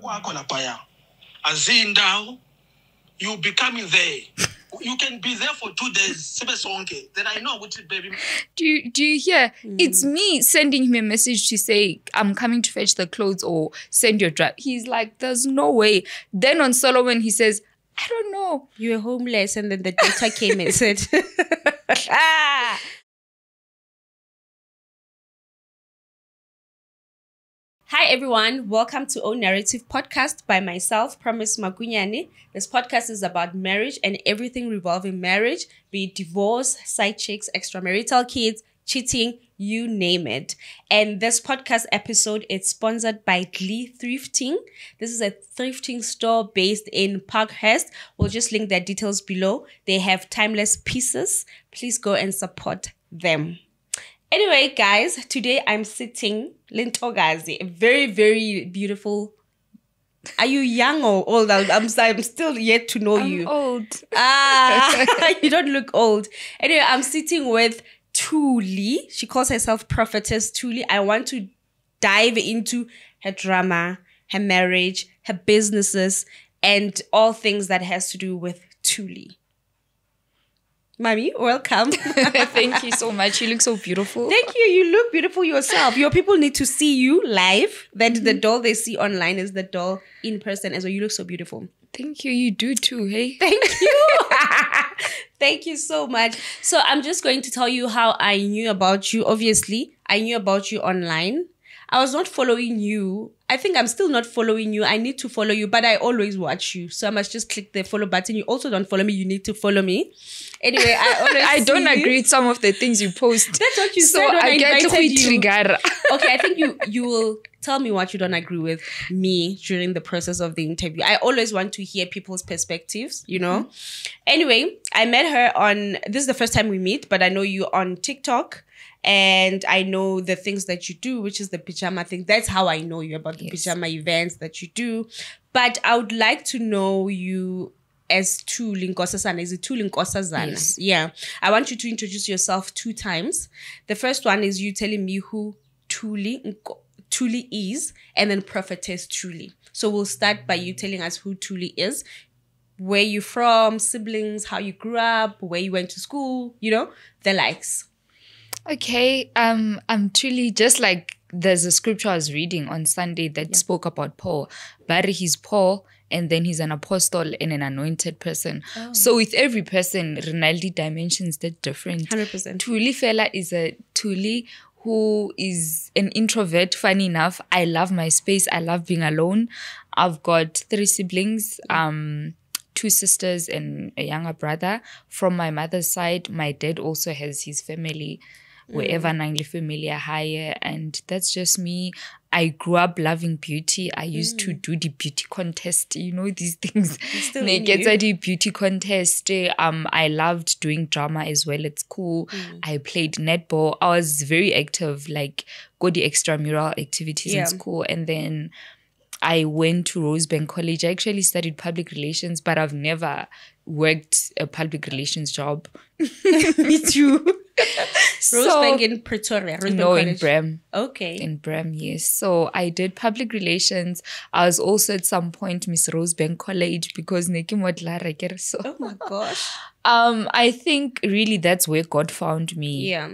kwakho laphaya azindawo you be coming there you can be there for two days sibe sonke then i know ukuthi baby Do you, do you hear? Hmm. It's me sending him a message to say, I'm coming to fetch the clothes or send your drive. He's like, there's no way. Then on Solomon, he says, I don't know. You were homeless, and then the daughter came and said, ah! Hi everyone, welcome to Own Narrative Podcast by myself, Promise Magunyani. This podcast is about marriage and everything revolving marriage, be it divorce, side chicks, extramarital kids, cheating, you name it. And this podcast episode is sponsored by Glee Thrifting. This is a thrifting store based in Parkhurst. We'll just link their details below. They have timeless pieces. Please go and support them. Anyway, guys, today I'm sitting Lintogazi, a very, very beautiful. Are you young or old? I'm, I'm, I'm still yet to know I'm you. old. Ah, you don't look old. Anyway, I'm sitting with Tuli. She calls herself Prophetess Tuli. I want to dive into her drama, her marriage, her businesses, and all things that has to do with Tuli. Mommy, welcome. Thank you so much. You look so beautiful. Thank you. You look beautiful yourself. Your people need to see you live. That the mm-hmm. doll they see online is the doll in person as well. You look so beautiful. Thank you. You do too, hey? Thank you. Thank you so much. So I'm just going to tell you how I knew about you. Obviously, I knew about you online. I was not following you. I think I'm still not following you. I need to follow you, but I always watch you. So I must just click the follow button. You also don't follow me. You need to follow me. Anyway, I always I don't agree with some of the things you post. That's what you so said when I, I get to you. trigger. okay, I think you you will tell me what you don't agree with me during the process of the interview. I always want to hear people's perspectives, you know. Mm-hmm. Anyway, I met her on this is the first time we meet, but I know you on TikTok and I know the things that you do, which is the pajama thing. That's how I know you about the Yes. pajama events that you do. But I would like to know you as two Linkosasana. Is it two Linkosasana? Yes. Yeah. I want you to introduce yourself two times. The first one is you telling me who Tuli Tuli is, and then prophetess Tuli. So we'll start by you telling us who Tuli is, where you from, siblings, how you grew up, where you went to school, you know, the likes. Okay, um, I'm truly just like there's a scripture I was reading on Sunday that spoke about Paul. But he's Paul, and then he's an apostle and an anointed person. So with every person, Rinaldi dimensions that different. 100%. Tuli Fela is a Tuli who is an introvert. Funny enough, I love my space. I love being alone. I've got three siblings. Um, two sisters and a younger brother. From my mother's side, my dad also has his family wherever family are higher. And that's just me. I grew up loving beauty. I used to do the beauty contest, you know, these things. Naked. Study beauty contest. eh, Um, I loved doing drama as well at school. Mm. I played netball. I was very active, like go the extramural activities Yeah. in school. And then I went to Rosebank College. I actually studied public relations, but I've never worked a public relations job. Me too. So- Rosebank in Pretoria. Rosebank no, in Braam. Okay. In Braam, yes. So I did public relations. I was also at some point Miss Rosebank College because Neki Modlara kere. So oh my gosh. um I think really that's where God found me Yeah.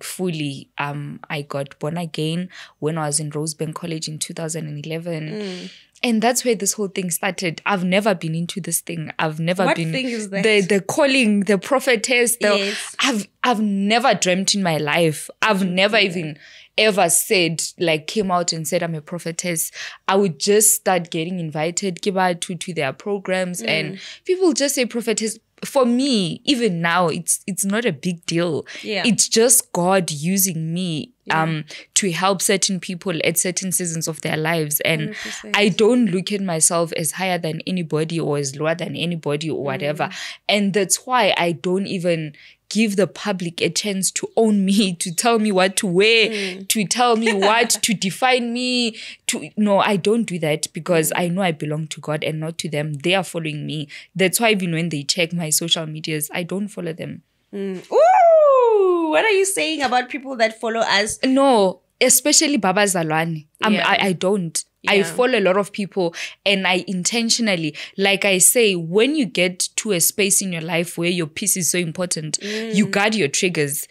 fully. Um I got born again when I was in Rosebank College in 2011. Mm. And that's where this whole thing started. I've never been into this thing. I've never What been thing is that? the the calling, the prophetess. The, Yes. I've I've never dreamt in my life. I've never even ever said like came out and said I'm a prophetess. I would just start getting invited, give out to to their programs, Mm. and people just say prophetess. For me, even now, it's it's not a big deal. Yeah. It's just God using me um to help certain people at certain seasons of their lives. And 100%. I don't look at myself as higher than anybody or as lower than anybody or whatever. And that's why I don't even give the public a chance to own me, to tell me what to wear, mm. to tell me what to define me. To no, I don't do that because I know I belong to God and not to them. They are following me. That's why even when they check my social medias, I don't follow them. Mm. Ooh, what are you saying about people that follow us? No, especially Baba Zalwani. Um, yeah. I, I don't. I follow a lot of people and I intentionally, like I say, when you get to a space in your life where your peace is so important, you guard your triggers.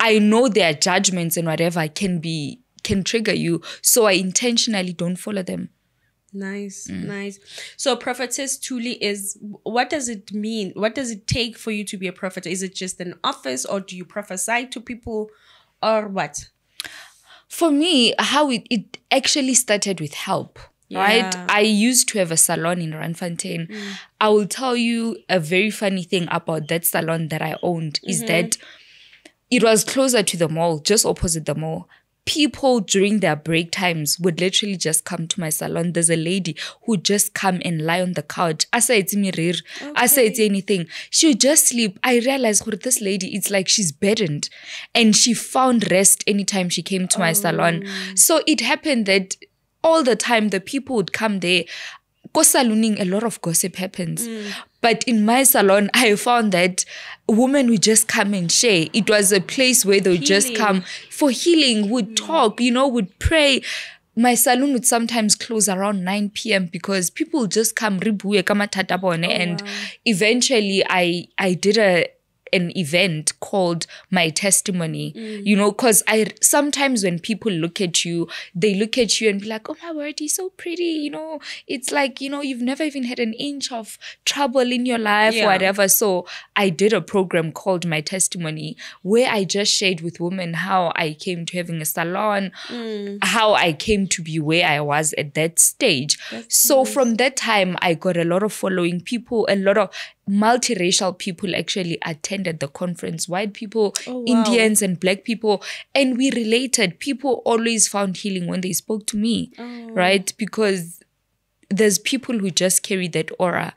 I know their judgments and whatever can be can trigger you. So I intentionally don't follow them. Nice, Mm. nice. So, prophetess Tuli is what does it mean? What does it take for you to be a prophet? Is it just an office, or do you prophesy to people, or what? For me, how it, it actually started with help. Right? I used to have a salon in Randfontein. Mm. I will tell you a very funny thing about that salon that I owned is mm-hmm. that it was closer to the mall, just opposite the mall. People during their break times would literally just come to my salon. There's a lady who just come and lie on the couch. Asa it's mirir, asa it's anything. She would just sleep. I realized "Gore, this lady, it's like she's burdened. And she found rest anytime she came to my salon. Oh. So it happened that all the time the people would come there. Ko salooning, a lot of gossip happens. Mm. But in my salon, I found that women would just come and share. It was a place where they would just come for healing, would mm. talk, you know, would pray. My salon would sometimes close around 9 p.m. because people just come ribuye kama bone. Oh, and eventually I I did a an event called my testimony. You know because i sometimes when people look at you they look at you and be like oh my word he's so pretty you know? It's like you know you've never even had an inch of trouble in your life Yeah. or whatever. So i did a program called my testimony where i just shared with women how i came to having a salon mm. how i came to be where i was at that stage. So from that time i got a lot of following people a lot of multiracial people actually attended the conference white people Oh, wow. indians and black people and we related people always found healing when they spoke to me Oh. right because there's people who just carry that aura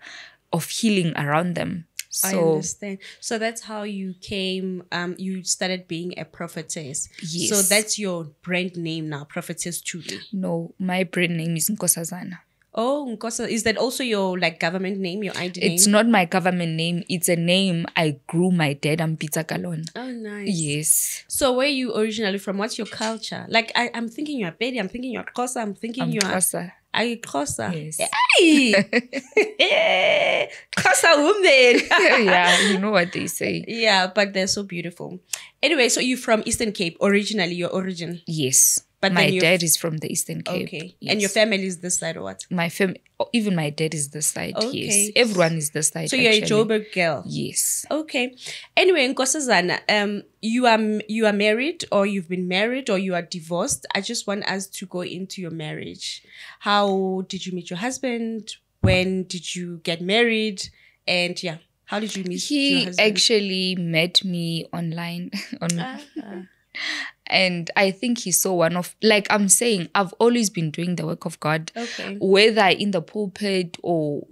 of healing around them I so understand. So that's how you came. Um, you started being a prophetess. Yes. So that's your brand name now, prophetess Tuli. no my brand name is nkosazana Oh, Nkosa, is that also your like government name, your ID it's name? not my government name it's a name i grew my dad i'm pizza kalon Oh, nice. yes So where are you originally from? What's your culture? Like I, I'm thinking you're Pedi, I'm thinking you're Xhosa, I'm thinking i'm you're Xhosa. Are you Xhosa? Yes. Hey! Xhosa woman. yeah you know what they say yeah, but they're so beautiful. Anyway, so you're from Eastern Cape originally, your origin. yes But my dad is from the eastern cape Okay. And your family is this side or what? my fam even my dad is this side Okay. yes everyone is this side So you're a actually. Joburg girl. yes Okay. Anyway, Nkosazana, um, you are you are married or you've been married or you are divorced. I just want us to go into your marriage. How did you meet your husband? When did you get married? And yeah, how did you meet your he actually met me online on Ah, and i think he saw one of like i'm saying i've always been doing the work of god okay. whether in the pulpit or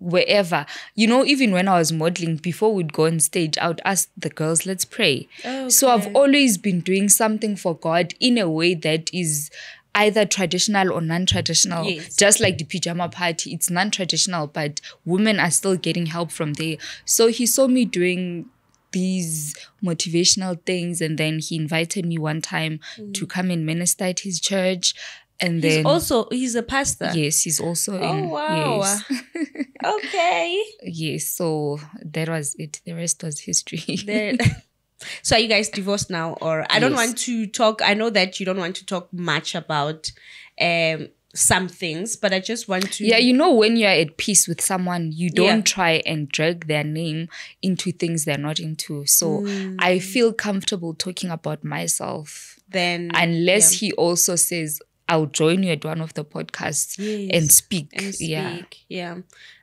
wherever. You know even when i was modeling before we'd go on stage i would ask the girls let's pray. So i've always been doing something for god in a way that is either traditional or non-traditional. Yes. just like the pajama party it's non-traditional but women are still getting help from there. So he saw me doing these motivational things and then he invited me one time to come and minister at his church and Mm. He's then also he's a pastor. yes he's also Oh in wow. yes okay. yes so that was it the rest was history There- so are you guys divorced now or i don't Yes. want to talk i know that you don't want to talk much about um some things but i just want to yeah you know when you're at peace with someone you don't Yeah. try and drag their name into things they're not into so Mm. i feel comfortable talking about myself then unless yeah. he also says i'll join you at one of the podcasts Yes, and speak and speak. yeah yeah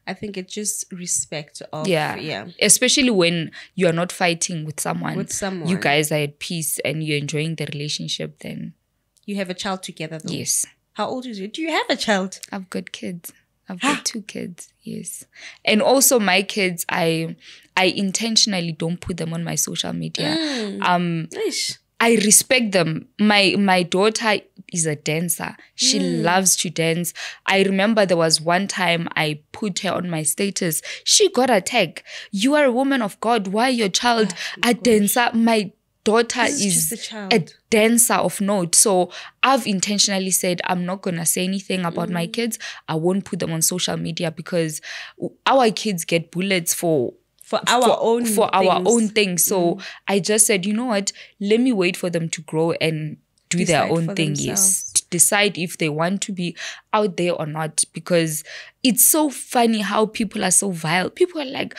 i think it's just respect of yeah yeah especially when you're not fighting with someone With someone. you guys are at peace and you're enjoying the relationship then you have a child together though yes how old is you do you have a child I've got kids. I've got two kids. Yes. And also my kids, I I intentionally don't put them on my social media. Mm. Um Ish. I respect them. My my daughter is a dancer. She loves to dance. I remember there was one time I put her on my status. She got attacked. You are a woman of God. Why your child a dancer? My daughter is is, a child. a dancer of note. So I've intentionally said I'm not gonna say anything about Mm. my kids. I won't put them on social media because our kids get bullets for For our for, own for our things. Mm. own thing. So I just said, you know what? Let me wait for them to grow and do Decide their own thing. themselves. Yes, To decide if they want to be out there or not. Because it's so funny how people are so vile. People are like.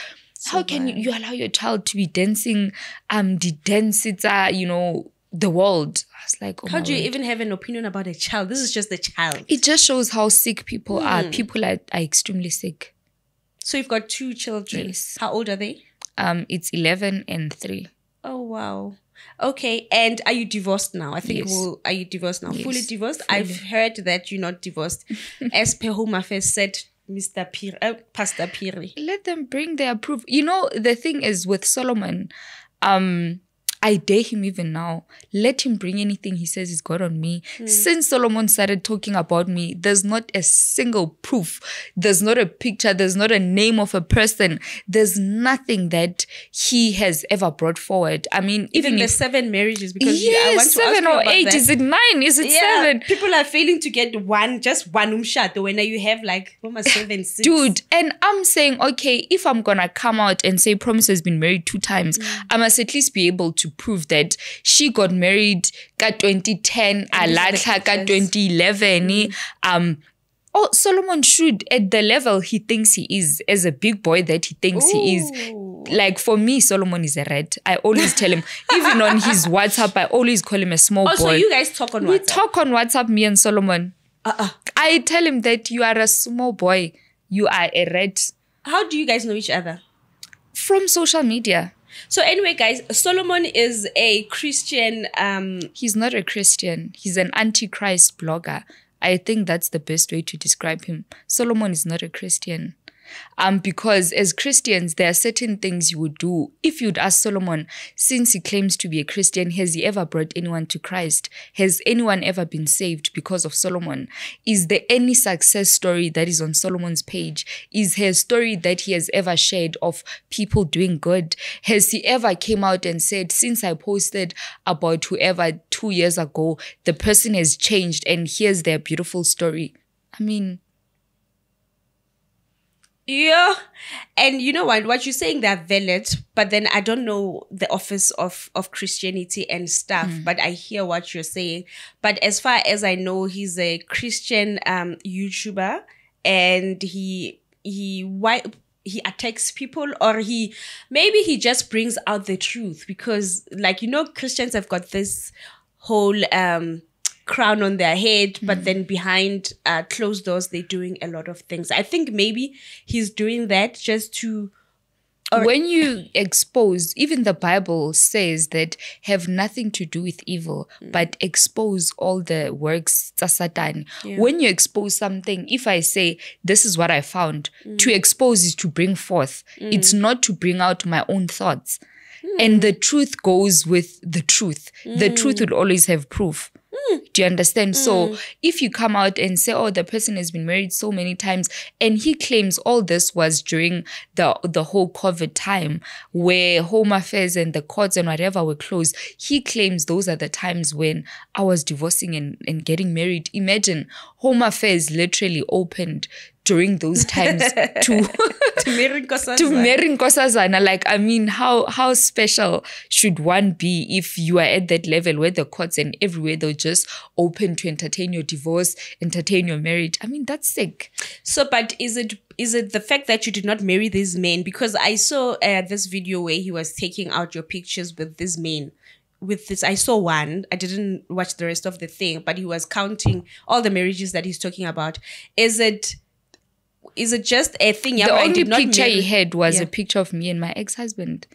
How can you, you allow your child to be dancing um the dance it's uh, you know the world i was like oh How do you word. even have an opinion about a child? This is just a child. it just shows how sick people Hmm. are people are, are extremely sick So you've got two children. Yes. How old are they? um it's 11 and 3 Oh wow. Okay, and are you divorced now? I think Yes. we'll, are you divorced now? Fully Yes, divorced? I've heard that you're not divorced. As per Home Affairs said, Mr. Phiri, uh, Pastor Phiri. let them bring their proof. You know, the thing is with Solomon, um, I dare him even now. Let him bring anything he says he's got on me. Since Solomon started talking about me, there's not a single proof. There's not a picture. There's not a name of a person. There's nothing that he has ever brought forward. I mean, Even even the if seven marriages, because yes, to seven or eight. that. Is it nine? Is it yeah, seven? people are failing to get one, just one umshato when you have like almost seven, six. Dude, and I'm saying, okay, if I'm gonna come out and say Promise has been married two times, Mm. I must at least be able to prove that she got married ka 2010, these are the Alatha ka pictures. 2011. Um Oh, Solomon should, at the level he thinks he is, as a big boy that he thinks he is. Like for me, Solomon is a red. I always tell him, even on his WhatsApp, I always call him a small Also, boy. you guys talk on we WhatsApp. talk on WhatsApp, me and Solomon. uh-uh. I tell him that you are a small boy. You are a red How do you guys know each other? from social media. So anyway, guys, Solomon is a Christian. Um, He's not a Christian. He's an antichrist blogger. I think that's the best way to describe him. Solomon is not a Christian. Um, because as Christians, there are certain things you would do. If you'd ask Solomon, since he claims to be a Christian, has he ever brought anyone to Christ? Has anyone ever been saved because of Solomon? Is there any success story that is on Solomon's page? Is there a story that he has ever shared of people doing good? Has he ever came out and said, since I posted about whoever two years ago, the person has changed and here's their beautiful story? I mean, yeah, and you know what? What you're saying they're valid, but then I don't know the office of of Christianity and stuff. But I hear what you're saying. But as far as I know, he's a Christian um YouTuber, and he he why he attacks people or he maybe he just brings out the truth because like you know Christians have got this whole um crown on their head but mm. then behind uh, closed doors they're doing a lot of things i think maybe he's doing that just to when you expose, even the Bible says that have nothing to do with evil, mm. but expose all the works tsa Satan. When you expose something, if I say this is what I found, mm. to expose is to bring forth. It's not to bring out my own thoughts. Hmm. And the truth goes with the truth. The hmm. truth will always have proof. Do you understand? So mm. if you come out and say, "Oh, the person has been married so many times," and he claims all this was during the the whole COVID time where home affairs and the courts and whatever were closed, he claims those are the times when I was divorcing and, and getting married. Imagine home affairs literally opened during those times to to marry Nkosazana. to marry Nkosazana. Like, I mean, how how special should one be if you are at that level where the courts and everywhere they're just open to entertain your divorce, entertain your marriage? I mean, that's sick. So, but is it is it the fact that you did not marry these men? Because I saw uh, this video where he was taking out your pictures with these men. With this, I saw one. I didn't watch the rest of the thing, but he was counting all the marriages that he's talking about. Is it? Is it just a thing? The I only did not picture marry- he had was Yeah. a picture of me and my ex-husband.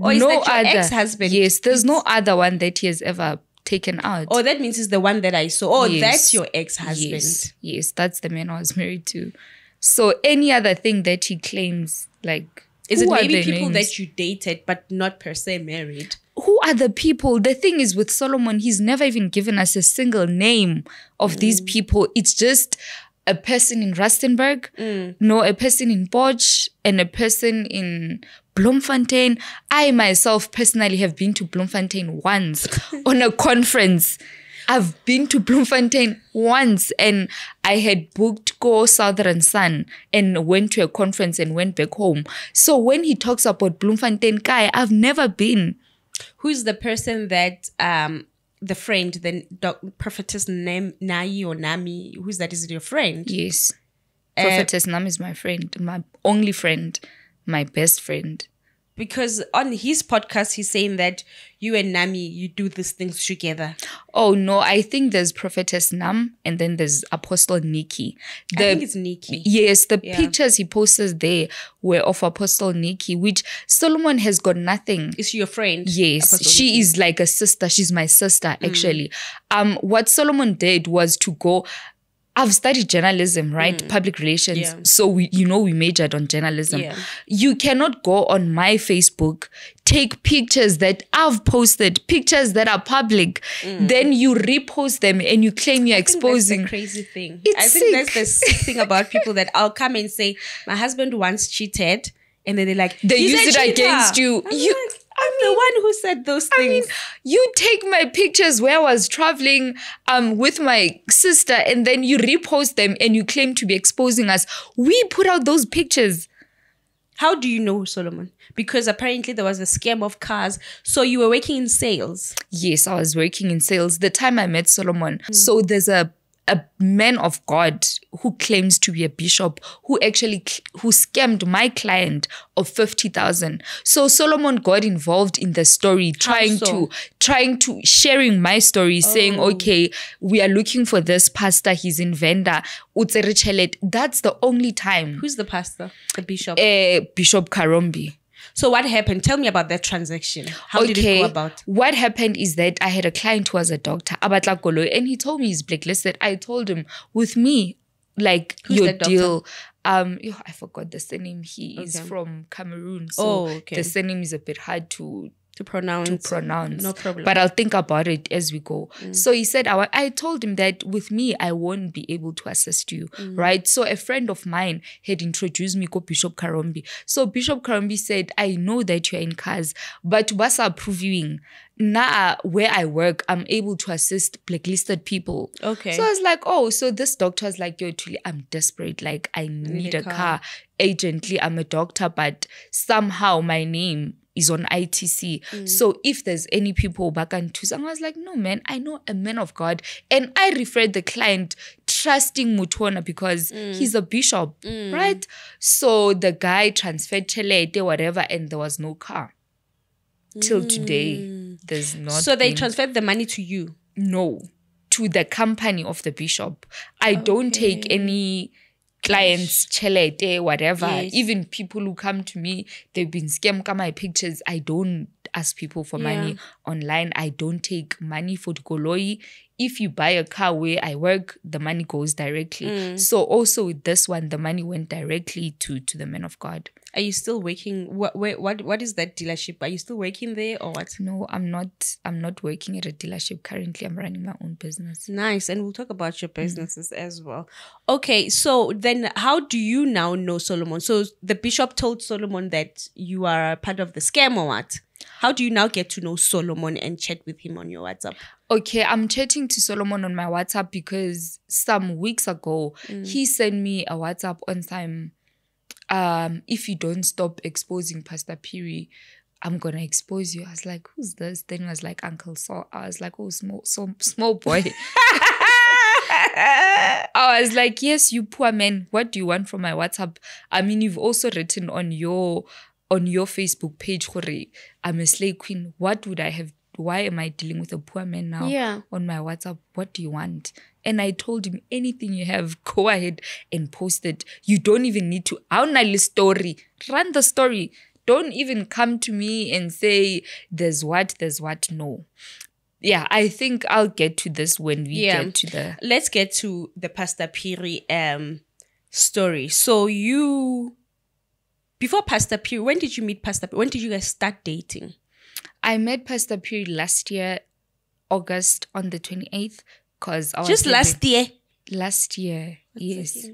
Oh, is that your ex-husband? Yes, there's no other one that he has ever taken out. Oh, that means it's the one that I saw. Oh, Yes. that's your ex-husband. Yes, yes, that's the man I was married to. So any other thing that he claims, like, Is it maybe people names? that you dated but not per se married? who are the people? The thing is with Solomon, he's never even given us a single name of these Mm. people. It's just a person in Rustenburg, Mm. no, a person in Bosch, and a person in Bloemfontein. I myself personally have been to Bloemfontein once on a conference. I've been to Bloemfontein once and I had booked Go Southern Sun and went to a conference and went back home. So when he talks about Bloemfontein, guy, I've never been. Who's the person that um the friend, the doc, prophetess Nam, Nai or Nami? Who's that? Is it your friend? Yes. Uh, Prophetess Nam is my friend, my only friend, my best friend. Because on his podcast, he's saying that you and Nami, you do these things together. Oh no, I think there's Prophetess Nam and then there's Apostle Nikki. I think it's Nikki. Yes, the Yeah. pictures he posted there were of Apostle Nikki, which Solomon has got nothing. Is she your friend? Yes, Apostle she Nikki? is like a sister. She's my sister, Mm. actually. Um, what Solomon did was to go. I've studied journalism, right? Public relations. Mm. Yeah. So we, you know, we majored on journalism. Yeah. You cannot go on my Facebook, take pictures that I've posted, pictures that are public, then you repost them and you claim you're Mm. I exposing. crazy thing. It's I think that's the sick thing about people that I'll come and say, my husband once cheated, and then they're like, They "He's use it cheater." against you. I'm, You- like, I'm the one who said those I mean, things. you take my pictures where I was traveling um with my sister and then you repost them and you claim to be exposing us. We put out those pictures. How do you know Solomon? Because apparently there was a scam of cars. So you were working in sales. Yes, I was working in sales the time I met Solomon. Mm. So there's a a man of God who claims to be a bishop who actually who scammed my client of 50,000. So Solomon got involved in the story trying so? to trying to sharing my story saying Oh. okay we are looking for this pastor he's in Venda that's the only time Who's the pastor? The bishop. uh, Bishop Karombi so what happened? Tell me about that transaction. How did it go about? What happened is that I had a client who was a doctor, Abatla Kolo, and he told me he's blacklisted. I told him, with me, like Who's your doctor? deal. Um, yo, I forgot the surname. He is from Cameroon, so Oh, okay. the surname is a bit hard to To pronounce. to pronounce. No problem. But I'll think about it as we go. Mm. So he said, I, I told him that with me, I won't be able to assist you, Mm. right? So a friend of mine had introduced me to Bishop Karombi. So Bishop Karombi said, I know that you're in cars, but what's approving? Now, where I work, I'm able to assist blacklisted people. Okay. So I was like, oh, so this doctor is like, yo, truly, I'm desperate. Like, I need, a a car. car. Agently, I'm a doctor, but somehow my name is on ITC. Mm. So if there's any people back and to I was like, no, man, I know a man of God. And I referred the client trusting Mutona because Mm. he's a bishop, right? So the guy transferred Chelete, whatever, and there was no car. Till today, there's not. Mm. so they transferred the money to you. no to the company of the bishop. I don't take any clients, chelete, whatever. Yes. Even people who come to me, they've been scammed my pictures. I don't ask people for money online. I don't take money for the Goloi. If you buy a car where I work, the money goes directly. Mm. So also with this one, the money went directly to to the men of God. Are you still working? What, where, what, what is that dealership? Are you still working there or what? No, I'm not. I'm not working at a dealership currently. I'm running my own business. Nice. And we'll talk about your businesses as well. Okay. So then how do you now know Solomon? So the bishop told Solomon that you are a part of the scam or what? How do you now get to know Solomon and chat with him on your WhatsApp? Okay, I'm chatting to Solomon on my WhatsApp because some weeks ago he sent me a WhatsApp on time. Um, if you don't stop exposing Pastor Phiri, I'm gonna expose you. I was like, who's this? Then I was like Uncle Saul. I was like, oh, small, so small boy. I was like, yes, you poor man. What do you want from my WhatsApp? I mean, you've also written on your on your Facebook page, Hore, I'm a slay queen. What would I have? Why am I dealing with a poor man now? Yeah. On my WhatsApp, what do you want? And I told him, anything you have, go ahead and post it. You don't even need to. Aunali story. Run the story. Don't even come to me and say there's what, there's what. No. Yeah, I think I'll get to this when we Yeah. get to the Let's get to the Pastor Phiri um story. So you before Pastor Phiri, when did you meet Pastor Phiri? When did you guys start dating? I met Pastor Phiri last year, August on the 28th, because I was Just last year. last year. Yes.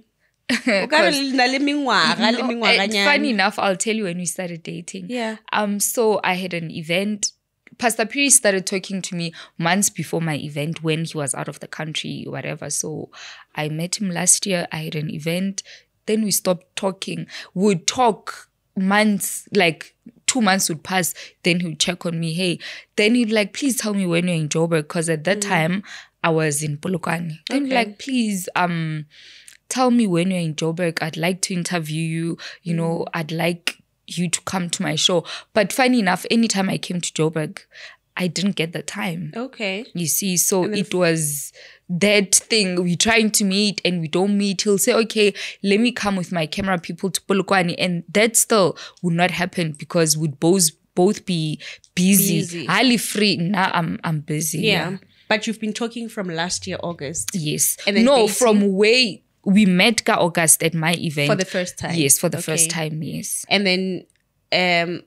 O ka re le na le mengwaga le No, eh, funny enough, I'll tell you when we started dating. Yeah. Um. So I had an event. Pastor Phiri started talking to me months before my event when he was out of the country, whatever. So I met him last year. I had an event. Then we stopped talking. We'd talk months, like two months would pass. Then he would check on me. Hey, then he'd like, please tell me when you're in Joburg. Because at that time I was in Polokwane. Then Okay. like, please, um, tell me when you're in Joburg. I'd like to interview you. You know, I'd like you to come to my show. But funny enough, anytime I came to Joburg, I didn't get the time. Okay. You see, so it was that thing. We're trying to meet and we don't meet. He'll say, okay, let me come with my camera people to Polokwane. And that still would not happen because we'd both both be busy. Busy. Highly free. Now I'm I'm busy. Yeah. But you've been talking from last year, August, Yes. And no, from way we met Ka August at my event. for the first time. Yes, for the first time, yes. And then um,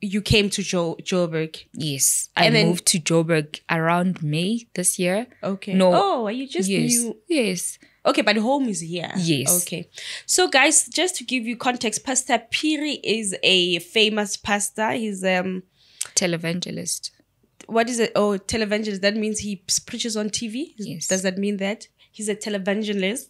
you came to jo- Joburg. Yes. I then- moved to Joburg around May this year. Okay. No. Oh, are you just yes. new? Yes. Okay, but home is here. Yes. Okay. So, guys, just to give you context, Pastor Phiri is a famous pastor. He's um, Televangelist. what is it? Oh, televangelist. That means he preaches on TV. Yes. Does that mean that? He's a televangelist,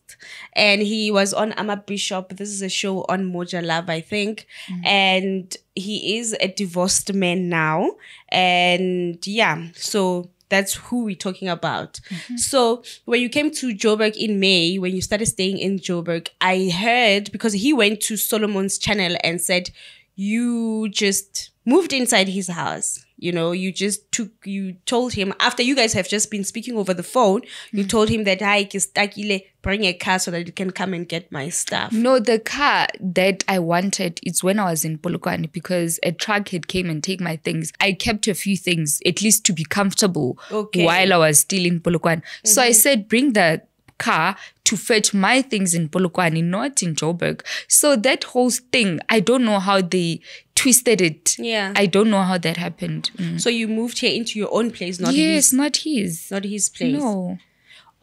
and he was on Ama Bishop. This is a show on Moja Love, I think, mm. and he is a divorced man now, and yeah, so that's who we're talking about. Mm-hmm. So when you came to Joburg in May, when you started staying in Joburg, I heard because he went to Solomon's channel and said you just moved inside his house. You know, you just took, you told him after you guys have just been speaking over the phone, you mm. told him that I kistakile bring a car so that you can come and get my stuff. No, the car that I wanted, it's when I was in Polokwane because a truck had came and take my things. I kept a few things, at least to be comfortable Okay. while I was still in Polokwane. So I mm-hmm. said, bring the car to fetch my things in Polokwane, not in Joburg. So that whole thing, I don't know how they twisted it. Yeah. I don't know how that happened. Mm. So you moved here into your own place, not yes, his, not his. not his place. No.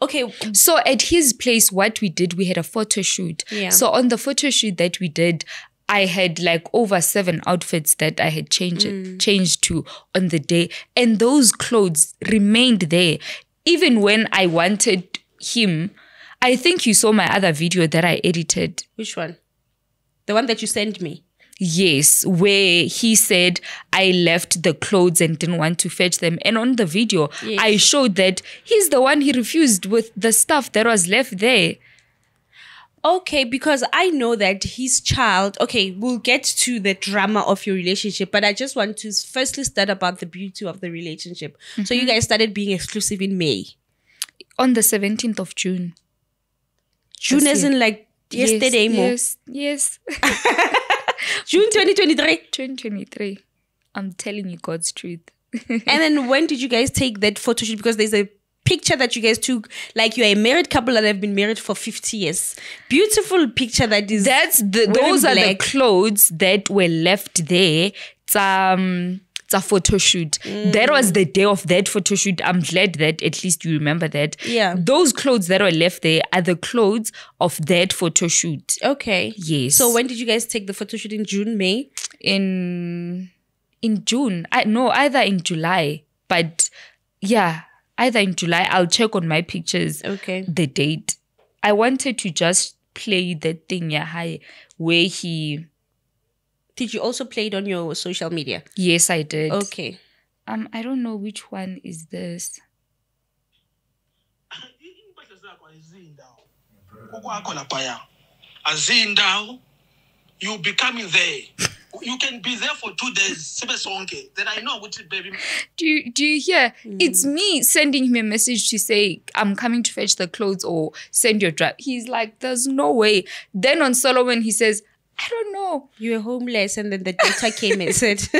Okay. So at his place, what we did, we had a photo shoot. Yeah. So on the photo shoot that we did, I had like over seven outfits that I had changed Mm. changed to on the day, and those clothes remained there, even when I wanted him. I think you saw my other video that I edited. Which one? The one that you sent me. Yes, where he said I left the clothes and didn't want to fetch them. And on the video, Yes. I showed that he's the one he refused with the stuff that was left there. Okay, because I know that his child. Okay, we'll get to the drama of your relationship, but I just want to firstly start about the beauty of the relationship. So you mm-hmm. guys started being exclusive in May, On the 17th of June. June, This as year. in like yesterday, more Yes, yes. June twenty twenty three. 2023. I'm telling you God's truth. and then when did you guys take that photo shoot? Because there's a picture that you guys took, like you're a married couple that have been married for fifty years. Beautiful picture that is That's the those are the clothes that were left there. It's um a photo shoot. That was the day of that photo shoot. I'm glad that at least you remember that. Yeah. Those clothes that were left there are the clothes of that photo shoot. okay. Yes. So when did you guys take the photo shoot in June, May? in in June. I no, either in July. But yeah, either in July. I'll check on my pictures. Okay. The date. I wanted to just play that thing, yeah, hi, where he. Did you also play it on your social media? Yes, I did. Okay. Um, I don't know which one is this. impahla zakho aziindawo ukwakho laphaya aziindawo you be coming there you can be there for two days then i know ukuthi baby Do you do you hear? It's me sending him a message to say I'm coming to fetch the clothes or send your drive. He's like, there's no way. Then on Solomon, he says, I don't know. You were homeless and then the daughter came and said,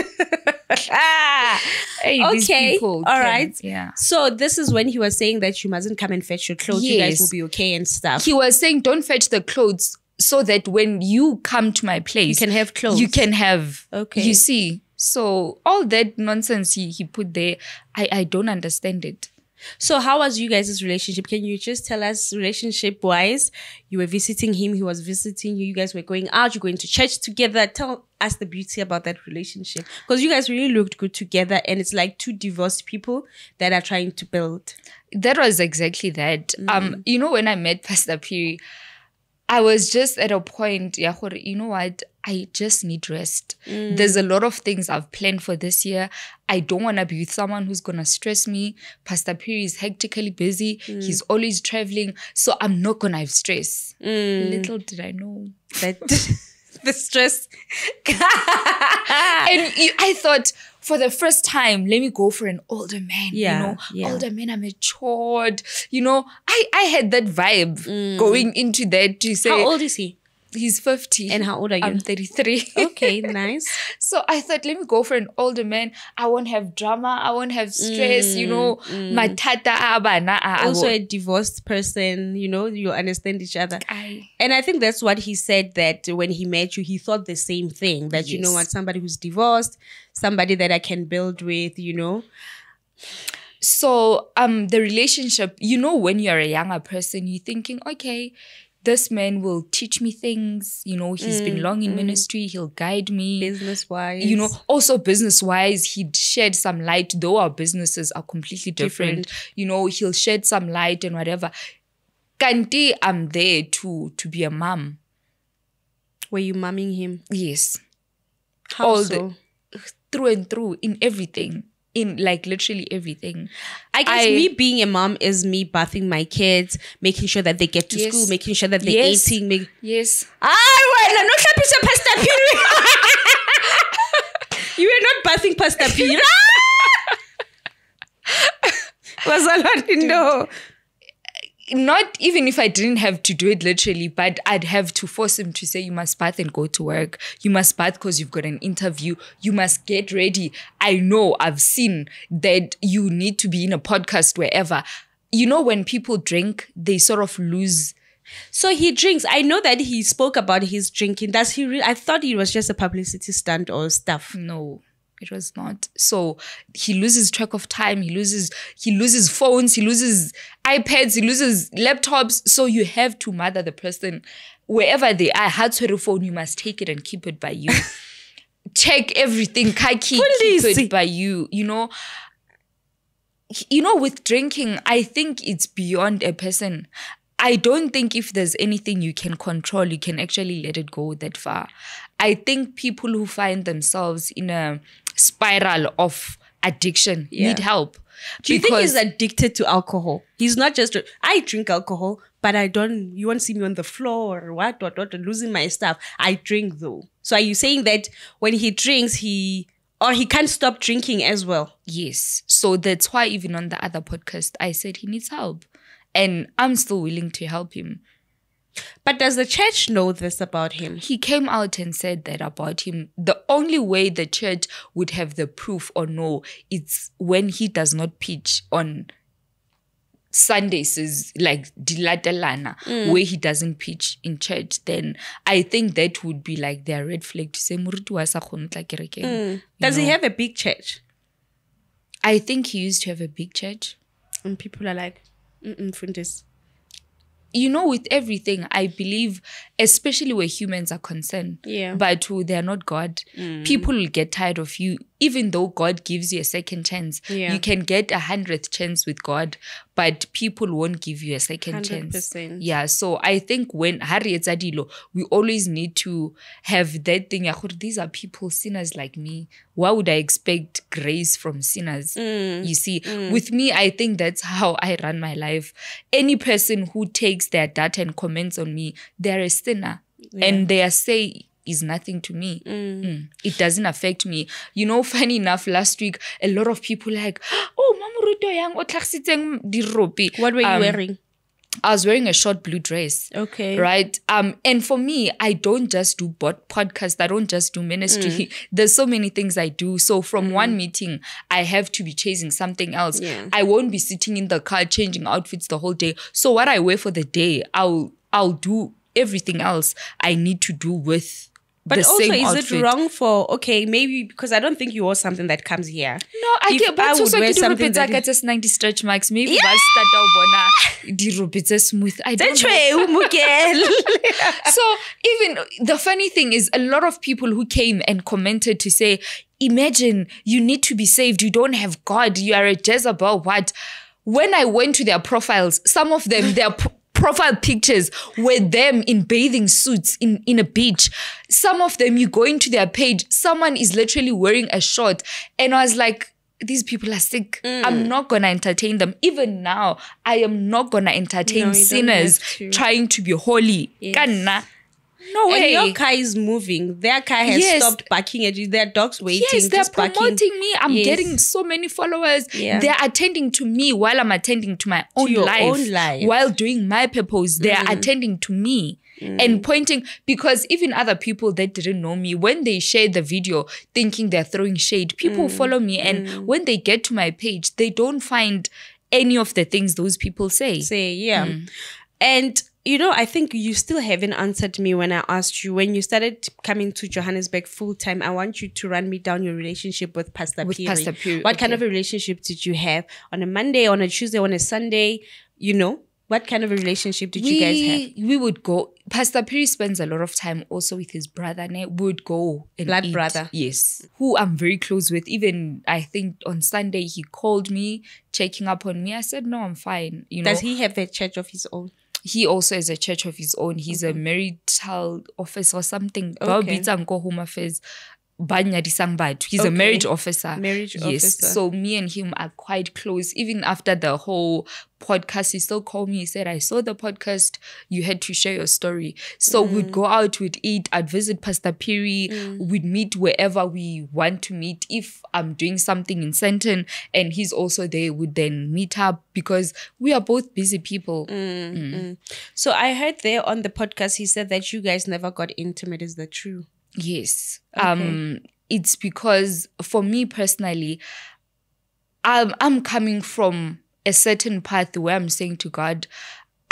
Hey, these Okay, people. all can- right. Yeah. So this is when he was saying that you mustn't come and fetch your clothes. Yes. You guys will be okay and stuff. He was saying, don't fetch the clothes so that when you come to my place, You can have clothes. You can have. Okay. You see. So all that nonsense he, he put there, I, I don't understand it. So how was you guys' relationship? Can you just tell us relationship wise? You were visiting him, he was visiting you, you guys were going out, you're going to church together. Tell us the beauty about that relationship. Because you guys really looked good together and it's like two divorced people that are trying to build. that was exactly that. Um, you know, when I met Pastor Phiri, I was just at a point, yeah, you know what? I just need rest. Mm. There's a lot of things I've planned for this year. I don't want to be with someone who's going to stress me. Pastor Phiri is hectically busy. Mm. He's always traveling. So I'm not going to have stress. Mm. Little did I know. That the stress. and you- I thought for the first time, let me go for an older man. Yeah, you know, yeah. older men are matured. You know, I I had that vibe going into that to say Mm. How old is he? He's fifty And how old are you? I'm thirty three. Okay, nice. so I thought, let me go for an older man. I won't have drama. I won't have stress. you know, my tata abana. I- I Mm, Also a divorced person, you know, you understand each other. I And I think that's what he said that when he met you, he thought the same thing that, you know Yes. what, somebody who's divorced, somebody that I can build with, you know. so um the relationship you know when you're a younger person you're thinking okay this man will teach me things you know he's been mm, long in mm. ministry he'll guide me. Business wise. you know also business wise he'd shed some light though our businesses are completely different, you know he'll shed some light and whatever. Kanti i'm there to to be a mom were you mumming him? yes. How All so? the- through and through in everything in like literally everything I guess I- me being a mom is me bathing my kids, making sure that they get to Yes. school, making sure that they're Yes. eating. Make- yes Ah, wena no hlaphisa Pastor Phiri. you were not bathing Pastor Phiri. Was a lot no. Not even if I didn't have to do it literally, but I'd have to force him to say, You must bath and go to work. You must bath because you've got an interview. You must get ready. I know I've seen that you need to be in a podcast wherever. You know, when people drink, they sort of lose. So he drinks. I know that he spoke about his drinking. Does he? Re- I thought it was just a publicity stunt or stuff. No, it was not. So he loses track of time. He loses. He loses phones. He loses iPads. He loses laptops. So you have to mother the person wherever they are. Had a phone, you must take it and keep it by you. Check everything. Kaki, keep it by you. You know. You know, with drinking, I think it's beyond a person. I don't think if there's anything you can control, you can actually let it go that far. I think people who find themselves in a spiral of addiction Yeah. need help. Do you think he's addicted to alcohol? He's not just. I drink alcohol, but I don't. You won't see me on the floor or what, what, what, losing my stuff. I drink though. So are you saying that when he drinks, he or he can't stop drinking as well? Yes. So that's why even on the other podcast, I said he needs help. And I'm still willing to help him. But does the church know this about him? He came out and said that about him. The only way the church would have the proof or know it's when he does not preach on Sundays like is like dilatelana, where he doesn't preach in church, then I think that would be like their red flag to say "Moruti wa sa kgone tla kerekeng." You Does he have a big church? I think he used to have a big church. And people are like, mm Fundis. You know, with everything, I believe, especially where humans are concerned, Yeah. but who they're not God, mm. people will get tired of you. Even though God gives you a second chance, Yeah. you can get a hundredth chance with God, but people won't give you a second chance. 100%. Yeah, so I think when Harriet Zadilo, we always need to have that thing. These are people, sinners like me. Why would I expect grace from sinners? You see, with me, I think that's how I run my life. Any person who takes their data and comments on me, they're a sinner. And their say is nothing to me. Mm. It doesn't affect me. You know, funny enough, last week, a lot of people like, oh, Mamuruto yang o tlhagisitseng dirope." What were you Um, wearing? I was wearing a short blue dress. Okay. Right. Um, and for me, I don't just do bot podcast. I don't just do ministry. Mm. There's so many things I do. So from one meeting, I have to be chasing something else. Yeah. I won't be sitting in the car changing outfits the whole day. So what I wear for the day, I'll I'll do everything else I need to do with But the also, is outfit. it wrong for okay? Maybe because I don't think you wore something that comes here. No, I I but also something dirope tsa that tse 90 stretch marks maybe start ho bona dirope tse smooth i don't know. So even the funny thing is a lot of people who came and commented to say imagine you need to be saved you don't have god you are a jezebel what when i went to their profiles some of them their profile pictures were them in bathing suits in, in a beach some of them you go into their page someone is literally wearing a short and i was like these people are sick. I'm not gonna entertain them. Even now, I am not gonna entertain No, sinners trying to be holy. Yes. No And way. your car is moving. Their car has Yes. stopped barking at you. Their dog's waiting. yes, they're promoting me. I'm Yes. getting so many followers. Yeah. They're attending to me while I'm attending to my own your life. own life. Mm. While doing my purpose, they're attending to me. And pointing because even other people that didn't know me, when they share the video thinking they're throwing shade, people Mm. follow me. And when they get to my page, they don't find any of the things those people say. Say, yeah. Mm. And you know, I think you still haven't answered me when I asked you when you started coming to Johannesburg full time. I want you to run me down your relationship with Pastor With Phiri. Pastor Phiri, What kind of a relationship did you have on a Monday, on a Tuesday, on a Sunday? You know, what kind of a relationship did you guys have? we would go. Pastor Phiri spends a lot of time also with his brother. Ne? We would go and Blood eat. brother. Yes, who I'm very close with. Even I think on Sunday he called me, checking up on me. I said no, I'm fine. You know, Does he have a church of his own? He also has a church of his own. He's a marital officer or something. Okay. home affairs. Ba nyadisang batho. He's a marriage officer. Marriage yes. officer. So me and him are quite close. Even after the whole podcast, he still called me. He said, I saw the podcast. You had to share your story. So Mm. we'd go out, we'd eat, I'd visit Pastor Phiri, we'd meet wherever we want to meet. If I'm doing something in Sandton and he's also there, we'd then meet up because we are both busy people. Mm. So I heard there on the podcast he said that you guys never got intimate. Is that true? Yes. Um it's because for me personally I'm I'm coming from a certain path where I'm saying to God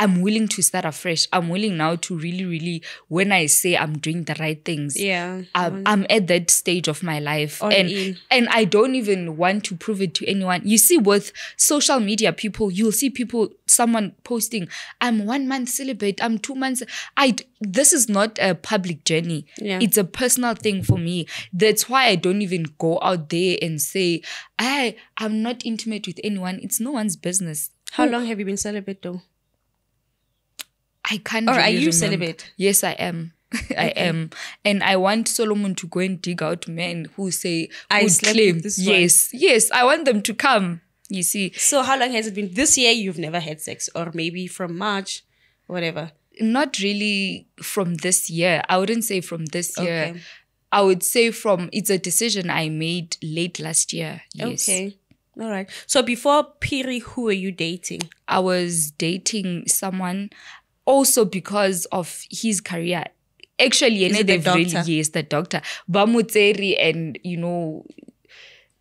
I'm willing to start afresh. I'm willing now to really really when I say I'm doing the right things. Yeah. I'm, I'm at that stage of my life All and in. and I don't even want to prove it to anyone. You see with social media people, you'll see people someone posting, I'm one month celibate, I'm two months I this is not a public journey. Yeah. It's a personal thing for me. That's why I don't even go out there and say, I I'm not intimate with anyone. It's no one's business. How long have you been celibate though? I can't. Or are you remember. celibate? Yes, I am. I am, and I want Solomon to go and dig out men who say I claim. this one. yes, yes, I want them to come. You see, So how long has it been? This year you've never had sex, or maybe from March, whatever. not really from this year. I wouldn't say from this year. Okay. I would say from it's a decision I made late last year. Yes. Okay. All right. So before Phiri, who were you dating? I was dating someone also because of his career. Actually, Is and it the they've really doctor? yes, the doctor. Bamutseri and you know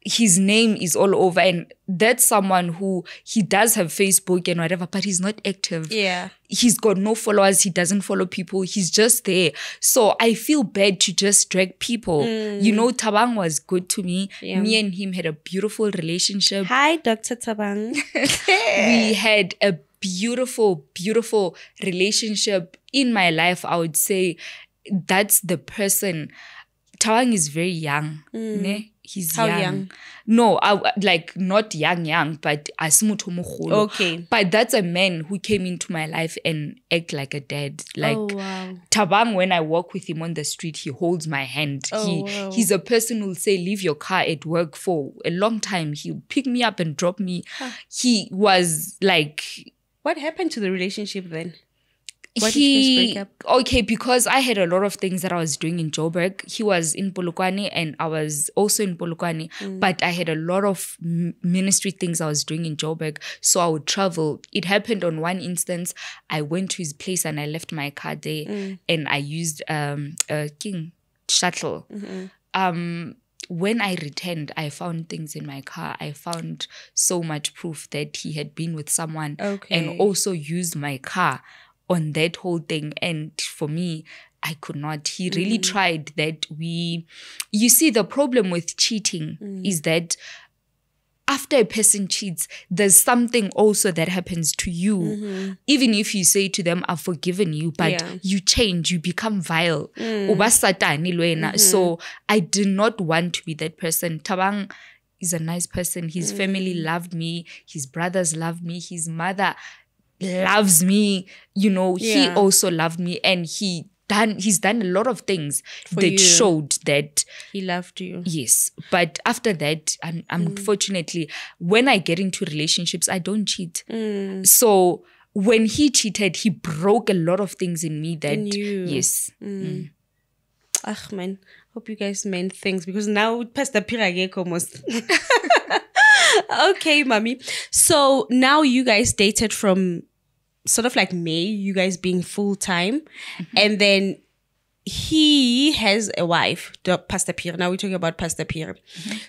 his name is all over and that's someone who he does have Facebook and whatever, but he's not active. Yeah. He's got no followers, he doesn't follow people, he's just there. So I feel bad to just drag people. You know, Tabang was good to me. Mm. Yeah. Me and him had a beautiful relationship Hi, Dr. Tabang. we had a beautiful, beautiful relationship in my life. I would say that's the person. Tabang is very young. Ne? He's Mm. How young. young? No, I, like not young, young, but asmutu mogolo. Okay. But that's a man who came into my life and act like a dad. Like oh wow. Tabang, when I walk with him on the street, he holds my hand. Oh, he wow. he's a person who'll say, leave your car at work for a long time. He'll pick me up and drop me. He was like What happened to the relationship then? Why did you guys he okay because I had a lot of things that I was doing in Joburg. He was in Polokwane and I was also in Polokwane, Mm. but I had a lot of ministry things I was doing in Joburg, so I would travel. It happened on one instance. I went to his place and I left my car there, Mm. and I used um a King shuttle. Mm-hmm. Um. When I returned, I found things in my car. I found so much proof that he had been with someone Okay. and also used my car on that whole thing. And for me, I could not. He really mm. tried that we you see the problem with cheating mm. is that after a person cheats, there's something also that happens to you. Mm-hmm. Even if you say to them, I've forgiven you, but Yeah. you change, you become vile. Mm. Uba satani. Mm-hmm. So I did not want to be that person. Tabang is a nice person. His mm. family loved me, his brothers loved me, his mother loves me. You know, he also loved me and he done he's done a lot of things For that you. showed that He loved you. Yes, but after that, un- mm. unfortunately, when I get into relationships, I don't cheat. Mm. So when he cheated, he broke a lot of things in me that In yes, Ah man, hope you guys meant things because now Pastor Piragek almost. okay, mommy. So now you guys dated from sort of like May, you guys being full time, and then he has a wife, the Pastor Phiri. Now we're talking about Pastor Phiri.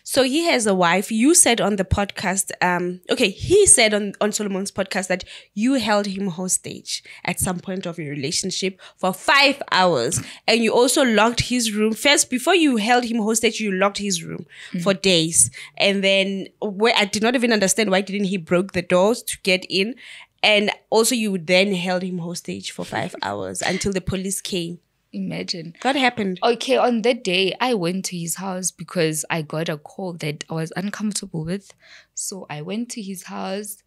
So he has a wife. You said on the podcast, um, okay, he said on, on Solomon's podcast that you held him hostage at some point of your relationship for five hours. And you also locked his room. First, before you held him hostage, you locked his room for days. And then where I did not even understand why didn't he broke the doors to get in. And also you then held him hostage for five hours until the police came. imagine. What happened? Okay, on that day, I went to his house because I got a call that I was uncomfortable with. So I went to his house.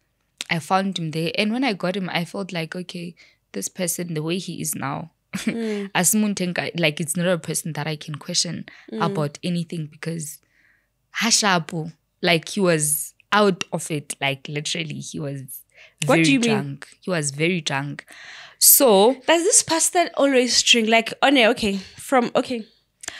I found him there. And when I got him, I felt like, okay, this person, the way he is now, mm. as Muntenka, like it's not a person that I can question mm. about anything because Hashapu, like he was out of it. Like literally, he was What very do you mean? He was very drunk. So Does this pastor always string like oh no okay. From okay.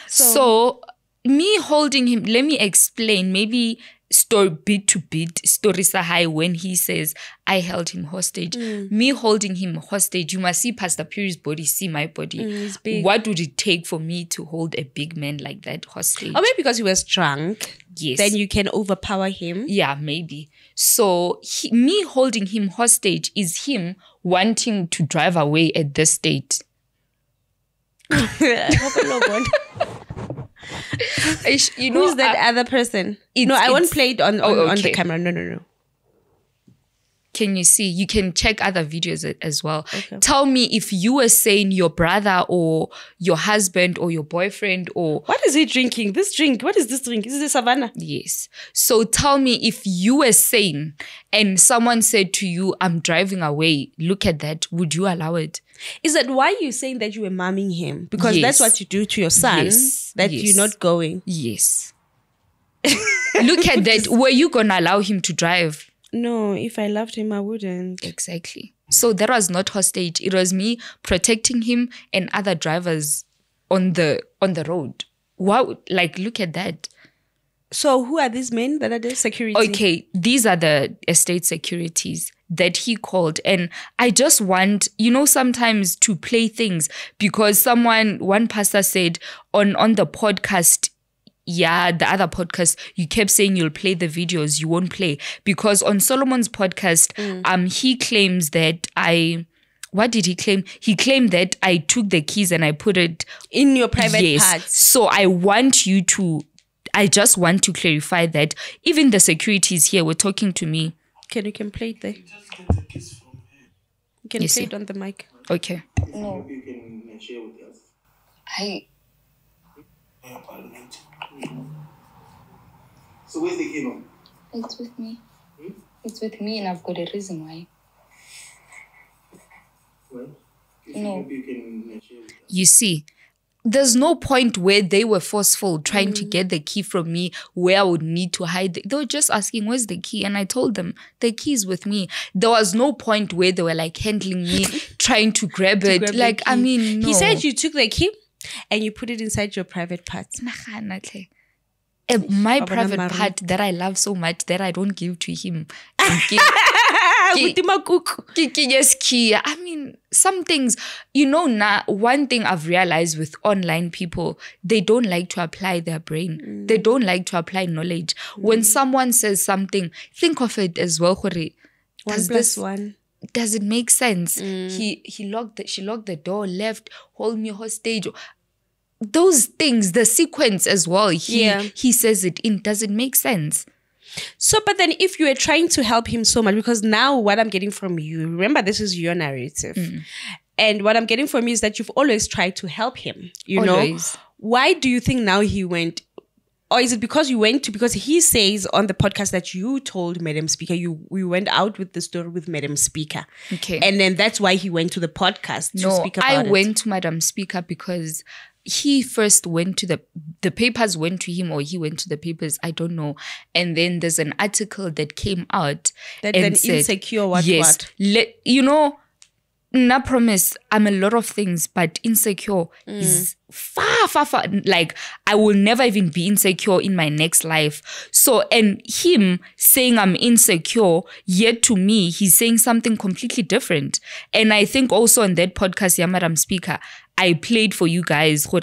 So, me holding him, let me explain. Maybe story bit to bit story sahai when he says I held him hostage. Mm. Me holding him hostage, you must see Pastor Phiri's body, see my body. Mm, big. What would it take for me to hold a big man like that hostage? or maybe because he was drunk yes. then you can overpower him yeah, maybe. So he, me holding him hostage is him wanting to drive away at this state. Ish, You know, who's that I- other person no I won't play it on Oh, on, on the camera no no no can you see? You can check other videos as well. Okay. Tell me if you were saying your brother or your husband or your boyfriend or what is he drinking this drink what is this drink is it a savannah yes. So tell me if you were saying and someone said to you, "I'm driving away." Look at that. Would you allow it? Is that why you're saying that you were mumming him because that's what you do to your son Yes. that Yes. you're not going Yes. Look at that. Were you gonna allow him to drive? no if I loved him I wouldn't Exactly. So that was not hostage. It was me protecting him and other drivers on the on the road. Wow, like look at that. so who are these men that are there security Okay, these are the estate securities that he called and I just want, you know, sometimes to play things because someone one pastor said on on the podcast yeah, the other podcast, you kept saying you'll play the videos, you won't play. Because on Solomon's podcast, um, he claims that I what did he claim? He claimed that I took the keys and I put it in your private yes. parts So I want you to I just want to clarify that even the securities here were talking to me. Can you can play it there Just get the kiss from her. you can You play see. it on the mic Okay. No. You can share with us. I So where's the key now? It's with me. Hmm? It's with me, and I've got a reason why. Right? If No. you, you can share with us. you see, there's no point where they were forceful trying to get the key from me where I would need to hide. The, they were just asking, Where's the key? And I told them, The key is with me. There was no point where they were like handling me, trying to grab it. grab like, I mean, no. He said you took the key and you put it inside your private parts. Nagana hle. Eh, my private part that I love so much that I don't give to him. Ke- Ke- Kutima kuku. ke- ke just key. I mean, some things, you know, now one thing I've realized with online people, they don't like to apply their brain. Mm. They don't like to apply knowledge. When someone says something, think of it as well. Hore, One does plus this one. does it make sense? He he locked the, she locked the door, left, hold me hostage. Those things, the sequence as well. He Yeah. he says it in. Does it make sense? So, but then if you were trying to help him so much, because now what I'm getting from you, remember this is your narrative. Mm. And what I'm getting from you is that you've always tried to help him. You Always. know? Why do you think now he went? Or is it because you went to because he says on the podcast that you told Madam Speaker you we went out with the story with Madam Speaker. Okay. And then that's why he went to the podcast to No, speak about I it. went to Madam Speaker because he first went to the the papers went to him or he went to the papers i don't know and then there's an article that came out That and then said, insecure what yes what? you know na promise i'm a lot of things but insecure Mm. is far far far like i will never even be insecure in my next life so and him saying i'm insecure yet to me he's saying something completely different and i think also on that podcast yeah madam speaker i played for you guys gore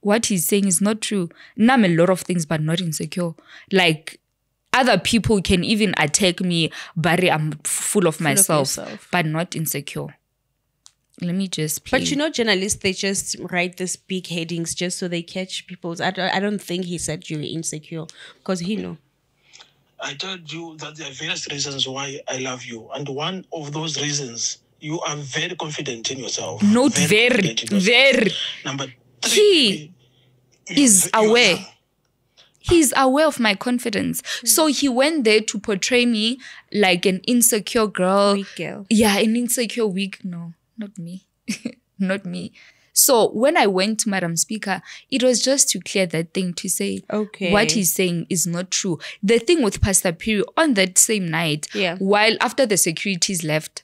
what he's saying is not true now i'm a lot of things but not insecure like other people can even attack me but i'm full of myself yourself. but not insecure let me just play. But you know, journalists they just write these big headings just so they catch people's. I don't, I don't think he said you were insecure because he know. I told you that there are various reasons why I love you. And one of those reasons, you are very confident in yourself. not very confident very. Number three, He is you- aware. he's aware of my confidence. So hmm. he went there to portray me like an insecure girl. Weak girl. yeah an insecure weak no not me. Not me. So when i went to madam speaker it was just to clear that thing to say Okay. what he's saying is not true. The thing with pastor Phiri on that same night Yeah. while after the securities left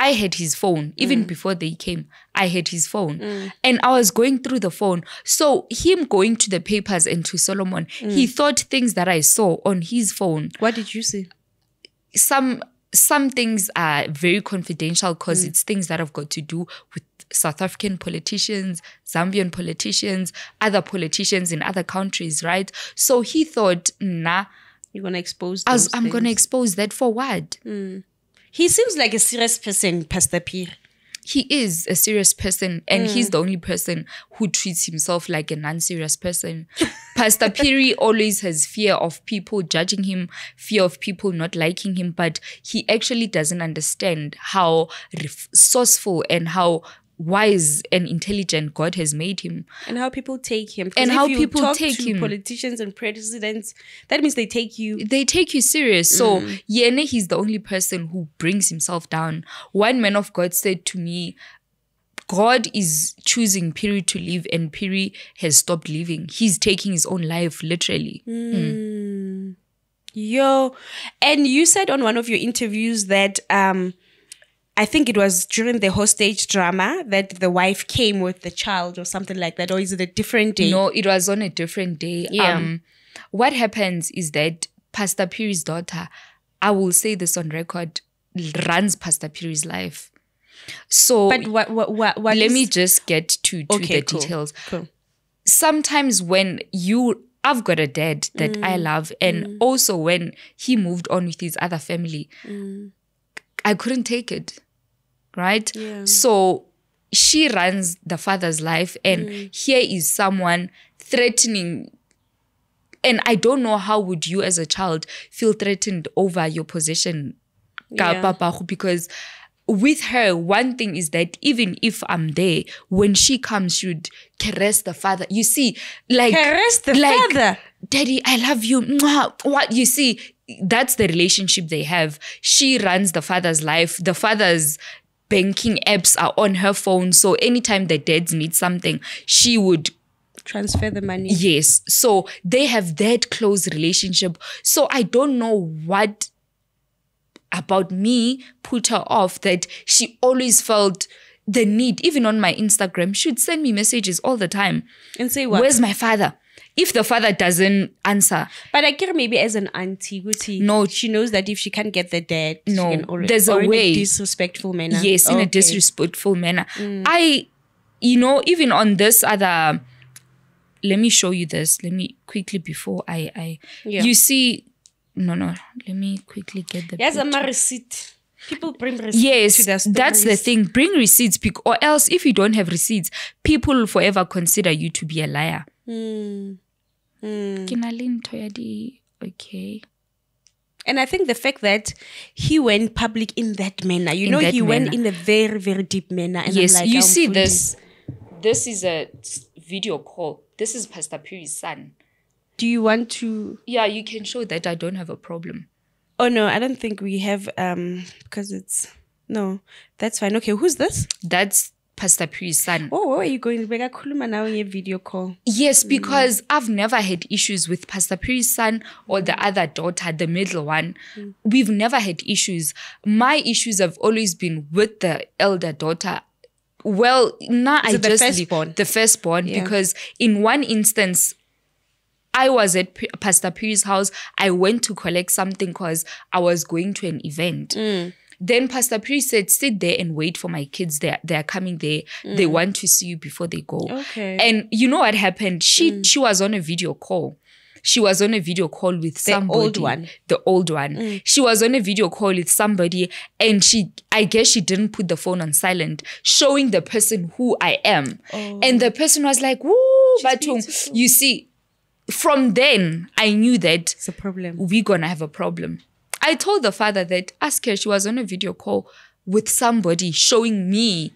I had his phone even mm. before they came. I had his phone, mm. and I was going through the phone. So him going to the papers and to Solomon, he mm. thought things that I saw on his phone. What did you see? Some some things are very confidential because it's things that have got to do with South African politicians, Zambian politicians, other politicians in other countries, right? So he thought, nah, You're gonna expose. I was, I'm gonna expose that for what? He seems like a serious person, Pastor P. he is a serious person and he's mm. the only person who treats himself like a non-serious person pastor Phiri always has fear of people judging him fear of people not liking him but he actually doesn't understand how resourceful and how wise and intelligent god has made him And how people take him. And how people take him. Politicians and presidents, that means they take you. they take you serious. So mm. Yene, he's the only person who brings himself down. One man of God said to me, God is choosing Phiri to live and Phiri has stopped living. He's taking his own life, literally. Mm. Mm. Yo, and you said on one of your interviews that um, I think it was during the hostage drama that the wife came with the child or something like that, or is it a different day? No, it was on a different day. Yeah. Um, what happens is that Pastor Phiri's daughter, I will say this on record, runs Pastor Phiri's life. So But what what what, what let is- me just get to, to okay the cool, details. Cool. sometimes when you I've got a dad that I Mm. love, and also when he moved on with his other family, I couldn't take it. Right? Yeah. So she runs the father's life, and Mm. here is someone threatening. And I don't know how would you as a child feel threatened over your possession, ka Yeah. because with her, one thing is that even if I'm there, when she comes, she would caress the father. You see, like Caress the like, father? Daddy, I love you. What you see, that's the relationship they have. She runs the father's life. The father's banking apps are on her phone. So anytime the dads need something, she would Transfer the money. Yes. So they have that close relationship. So I don't know what about me put her off that she always felt the need, even on my Instagram, she would send me messages all the time. And say what? Where's my father? If the father doesn't answer, but I care maybe as an auntie, Guti, No. she knows that if she can't get the dad, No, already, there's a way. disrespectful manner. yes, in a disrespectful manner. I, you know, even on this other, let me show you this. Let me quickly before I, I, Yeah. you see, no, no, let me quickly get the. Yes, picture. A receipt. People bring receipts Yes, to their that's the thing. Bring receipts, or else if you don't have receipts, people will forever consider you to be a liar. Hmm. Hmm. Ke na le ntho ya di- Okay. And I think the fact that he went public in that manner, you In know, he went in a very, very deep manner. And yes, I'm like, you see fully- this. This is a video call. This is Pastor Phiri's son. Do you want to? Yeah, you can show that I don't have a problem. Oh no, I don't think we have um because it's no. That's fine. Okay, who's this? That's Pastor Phiri's son. Oh, are you going? Bekakhuluma now in your video call. Yes, mm. because I've never had issues with Pastor Phiri's son or the mm. other daughter, the middle one. Mm. We've never had issues. My issues have always been with the elder daughter. Well, now I the just firstborn? the firstborn Yeah. because in one instance. I was at P- Pastor Phiri's house. I went to collect something because I was going to an event. Then Pastor Phiri said, sit there and wait for my kids. They're, they're coming there. They mm. want to see you before they go. Okay. And you know what happened? She mm. she was on a video call. She was on a video call with somebody. old one. The old one. Mm. She was on a video call with somebody and she I guess she didn't put the phone on silent, showing the person who I am. Oh. And the person was like, Woo, Batung. You see, from then I knew that It's a problem. we're gonna have a problem. I told the father that ask her, she was on a video call with somebody showing me.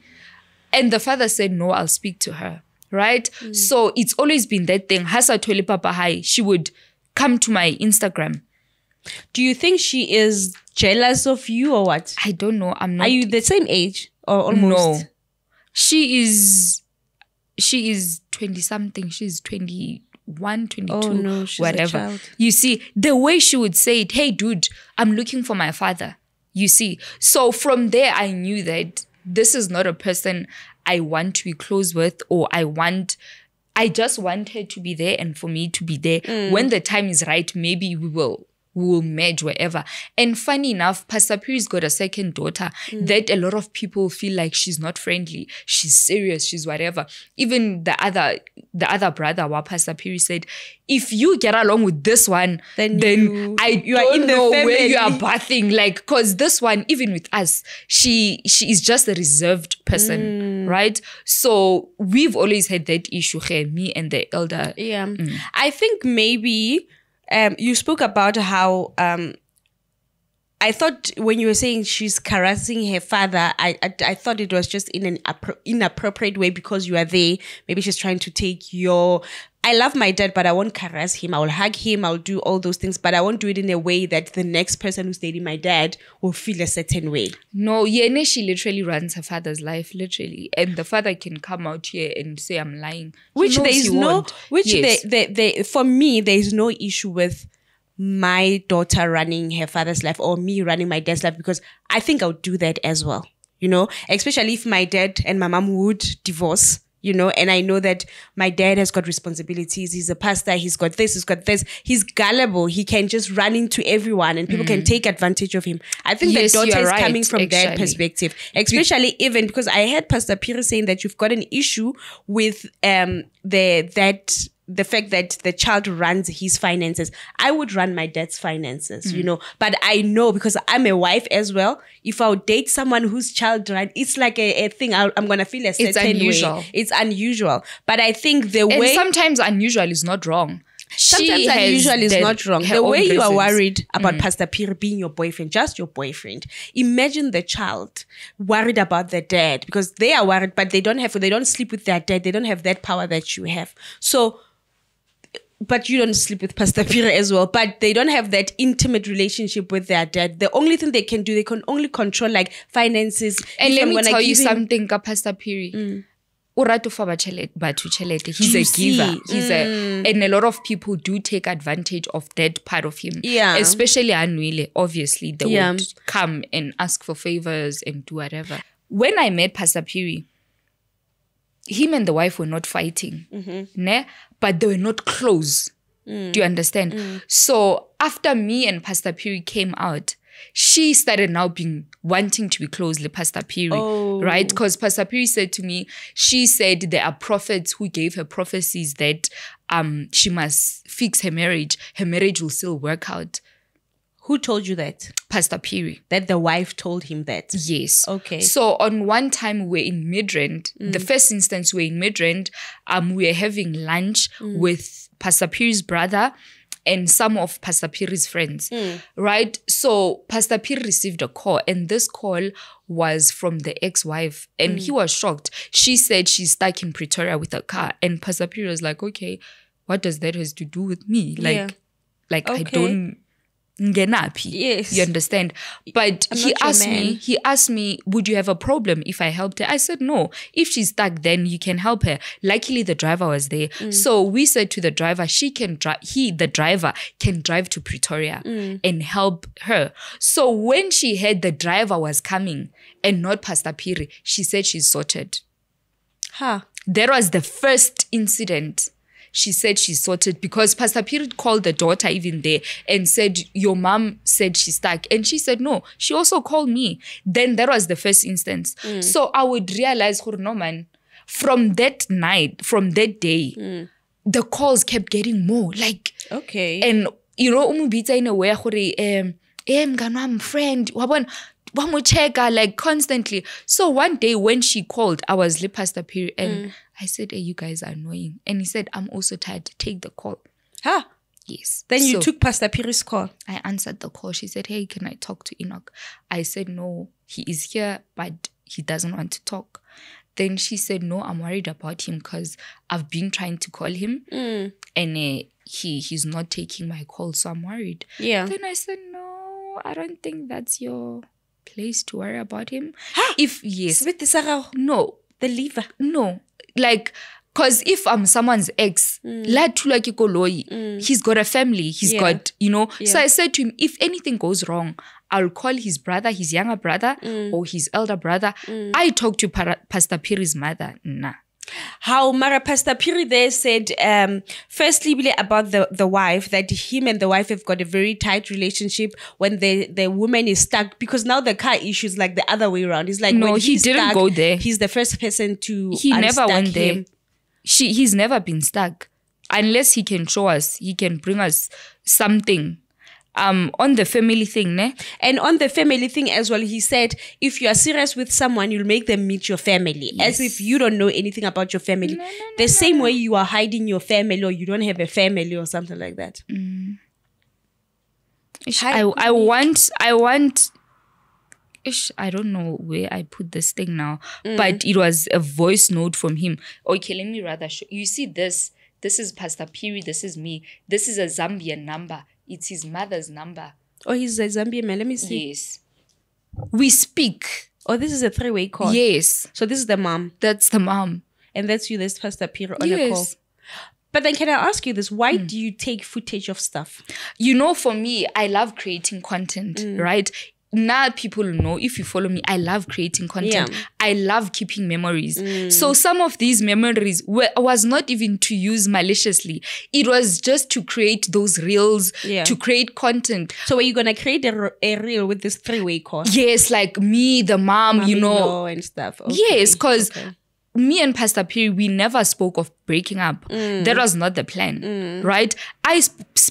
And the father said, No, I'll speak to her. Right? Mm. So it's always been that thing. Hasa Toli Papa Hai, she would come to my Instagram. Do you think she is jealous of you or what? I don't know. I'm not Are you the same age or almost? No. She is she is 20 something. She's 21, 22, Oh, no, whatever. You see, the way she would say it, hey dude, I'm looking for my father. You see. So from there I knew that this is not a person I want to be close with or I want I just want her to be there and for me to be there. Mm. When the time is right, maybe we will we will merge wherever. And funny enough, Pastor Phiri's got a second daughter Mm. that a lot of people feel like she's not friendly, she's serious, she's whatever. Even the other the other brother, while Pastor Phiri said, if you get along with this one, Then then, you- I you are in the know where you are family. bathing. Like, cause this one, even with us, she she is just a reserved person, Mm. right? So we've always had that issue here, me and the elder. Yeah. I think maybe um, you spoke about how um, I thought when you were saying she's caressing her father, I I, I thought it was just in an appro- inappropriate way because you are there. Maybe she's trying to take your. I love my dad, but I won't caress him. I will hug him. I'll do all those things, but I won't do it in a way that the next person who's dating my dad will feel a certain way. No, Yene, she literally runs her father's life, literally. And the father can come out here and say, I'm lying. Which there is no won't. which Yes. they, they, they, for me there is no issue with my daughter running her father's life or me running my dad's life because i think i would do that as well you know? Especially if my dad and my mom would divorce you know? And i know that my dad has got responsibilities. He's a pastor. He's got this. He's got this. He's gullible. He can just run into everyone and people can take advantage of him. I think Mm. Yes, the daughter is right, coming from that perspective especially even because I heard Pastor Peter saying that you've got an issue with um the that the fact that the child runs his finances. I would run my dad's finances, Mm. you know, but I know because I'm a wife as well. If I would date someone whose child run, it's like a, a thing. I, I'm gonna feel a certain unusual. way. It's unusual, but I think the And way sometimes unusual is not wrong. Sometimes has unusual is not wrong. The way you are worried about Pastor Peter being your boyfriend, just your boyfriend. Imagine the child worried about their dad because they are worried, but they don't have, they don't sleep with their dad. They don't have that power that you have. So, but you don't sleep with Pastor Peter as well. But they don't have that intimate relationship with their dad. The only thing they can do, they can only control like finances. And let I'm me tell you him- Mm. something, Pastor Phiri. Rata ho fa tjhelete. He's a giver. He's a, and a lot of people do take advantage of that part of him. Yeah. Especially Anwile, obviously, they Yeah. would come and ask for favors and do whatever. When I met Pastor Phiri, him and the wife were not fighting, Mm-hmm. ne? But they were not close. Mm. Do you understand? So after me and Pastor Phiri came out, she started now being wanting to be close with Pastor Phiri, Oh. right? Because Pastor Phiri said to me, she said there are prophets who gave her prophecies that um she must fix her marriage. Her marriage will still work out. Who told you that? Pastor Phiri. That the wife told him that. Yes. Okay. So on one time we're in Midrand. The mm. first instance we're in Midrand. Um, we are having lunch mm. with Pastor Phiri's brother and some of Pastor Phiri's friends. Mm. Right. So Pastor Phiri received a call, and this call was from the ex-wife, and he was shocked. She said she's stuck in Pretoria with a car, and Pastor Phiri was like, "Okay, what does that has to do with me? Like, Yeah. like I don't." Ngenaphi? Yes. you understand? But I'm he asked me he asked me would you have a problem if i helped her? I said no. If she's stuck then you can help her. Luckily the driver was there. Mm. so we said to the driver she can drive he the driver can drive to pretoria Mm. and help her. So when she heard the driver was coming and not pastor phiri she said she's sorted. Huh. that was the first incident she said she sorted because Pastor Phiri called the daughter even there and said, Your mom said she's stuck. And she said, No, she also called me. Then that was the first instance. So I would realize, "Gore, no man, from that night, from that day, the calls kept getting more. Like, Okay. and you know umubitsa in a way um eh mngani wami friend wabona wamucheka like constantly so one day when she called i was le pastor Phiri and i said hey you guys are annoying. And he said i'm also tired. Take the call. Huh. yes. Then you So took Pastor Phiri's call. i answered the call. She said hey can i talk to enoch? I said no he is here but he doesn't want to talk. Then she said no i'm worried about him because i've been trying to call him and uh, he he's not taking my call so i'm worried. Yeah. then i said no i don't think that's your place to worry about him. If yes. Sebete sa gago, no The liver. no. Like because if i'm someone's ex la thulwa ke koloi, he's got a family he's Yeah. got you know. So i said to him if anything goes wrong i'll call his brother his younger brother or his elder brother. I talked to Para- pastor piri's mother. Nah How Mara Pastor Phiri there said, um, firstly, really about the, the wife, that him and the wife have got a very tight relationship when the, the woman is stuck because now the car issue is like the other way around. It's like No, when he he's didn't stuck, go there. He's the first person to he never went there. She he's never been stuck unless he can show us. He can bring us something. Um, on the family thing, ne? And on the family thing as well, he said, if you are serious with someone, you'll make them meet your family. As if you don't know anything about your family. the same way you are hiding your family or you don't have a family or something like that. Ish, Hi, I I want I want. Ish, I don't know where I put this thing now, Mm. but it was a voice note from him. Okay, let me rather show you. See this. This is Pastor Phiri. This is me. This is a Zambian number. It's his mother's number. Oh, he's a Zambian man. Let me see. Yes. We speak. Oh, this is a three way call. Yes, So this is the mom. that's the mom. And that's you, that's Pastor Peter on a call. Yes. But then can I ask you this? Why do you take footage of stuff? you know, for me, I love creating content, Mm. right? Now people know if you follow me, I love creating content. Yeah. I love keeping memories. Mm. So some of these memories were, was not even to use maliciously. It was just to create those reels, Yeah. to create content. So are you gonna create a reel with this three way call? Yes, like me, the mom, you know. And stuff. Okay. Yes, because Okay. me and Pastor Phiri, we never spoke of breaking up. Mm. That was not the plan, right? I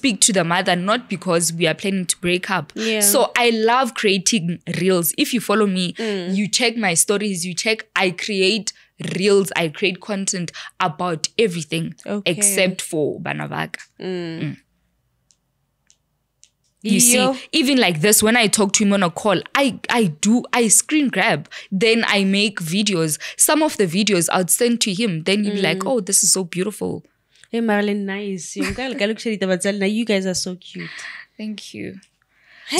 speak to the mother not because we are planning to break up. Yeah. So I love creating reels. If you follow me, Mm. you check my stories, you check, I create reels, I create content about everything Okay. except for Banavaka. You Yo. see, even like this, when I talk to him on a call, I I do I screen grab, then I make videos. Some of the videos I'd send to him. Then he'd be Mm. like, "Oh, this is so beautiful." Hey Marilyn, nice. Yung kaya galuk siya dito, but now you guys are so cute. Thank you.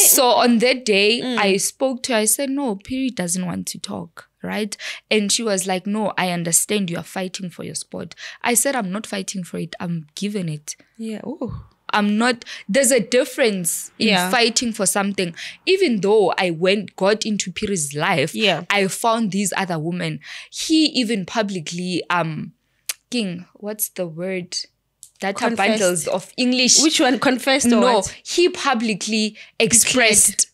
So on that day, I spoke to her. I said, "No, Phiri doesn't want to talk." Right. And she was like, No, I understand you are fighting for your sport. I said, I'm not fighting for it. I'm giving it. Yeah. Oh. I'm not there's a difference in Yeah. fighting for something. Even though I went got into Phiri's life, Yeah. I found these other women. He even publicly um King, what's the word? Data Confessed. bundles of English. Which one confessed or no, what? he publicly expressed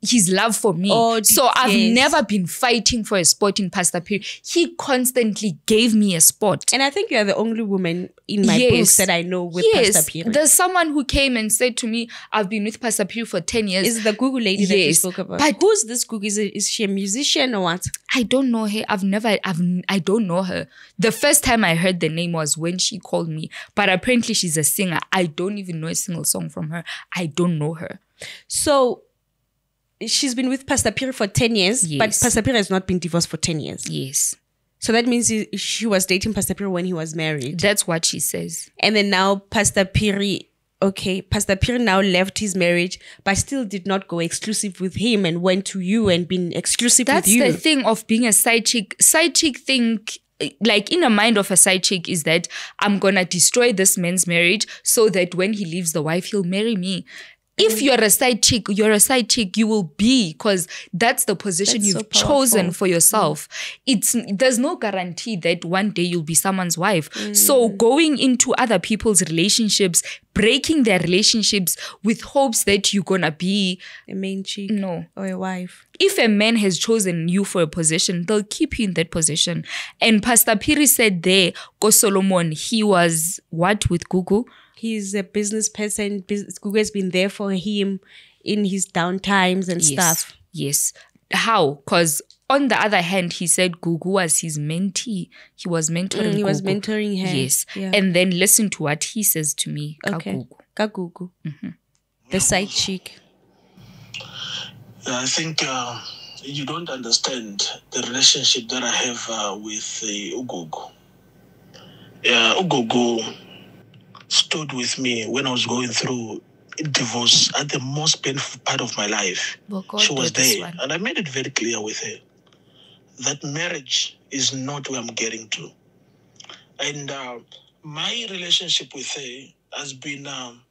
his love for me. Oh, so I've never been fighting for a spot in Pastor Phiri. He constantly gave me a spot. And I think you are the only woman in my Yes. books that I know with yes, Pastor Phiri. there's someone who came and said to me, "I've been with Pastor Phiri for ten years." is the Gugu lady that you Yes, spoke about. but- who's this Gugu? Is, it, is she a musician or what? I don't know her. I've never. I've. I don't know her. The first time I heard the name was when she called me. But apparently she's a singer. I don't even know a single song from her. I don't know her. So she's been with Pastor Phiri for 10 years, but Pastor Phiri has not been divorced for 10 years. Yes, So that means he- she was dating Pastor Phiri when he was married. that's what she says. And then now Pastor Phiri, okay, Pastor Phiri now left his marriage, but still did not go exclusive with him and went to you and been exclusive That's with you. That's the thing of being a side chick. Side chick think like in the mind of a side chick is that I'm gonna destroy this man's marriage so that when he leaves the wife, he'll marry me. Mm. If you're a side chick, you're a side chick, you will be because that's the position That's you've chosen for yourself. It's there's no guarantee that one day you'll be someone's wife. Mm. So going into other people's relationships, breaking their relationships with hopes that you're gonna be a main chick no or a wife. if a man has chosen you for a position, they'll keep you in that position. And Pastor Phiri said there, Go Solomon, he was what with Gugu? He's a business person. Bus- Gugu has been there for him in his down times and stuff. Yes. How? Because on the other hand, he said Gugu was his mentee. He was mentoring. Mm, he was mentoring her. Yes. Yeah. And then listen to what he says to me. Okay. Kagugu. Kagugu. Mm-hmm. The side chick. I think uh, you don't understand the relationship that I have uh, with uh, Ugogo. Yeah, Ugogo stood with me when I was going through divorce at the most painful part of my life. She was there, and I made it very clear with her that marriage is not where I'm getting to. And uh, my relationship with her has been um,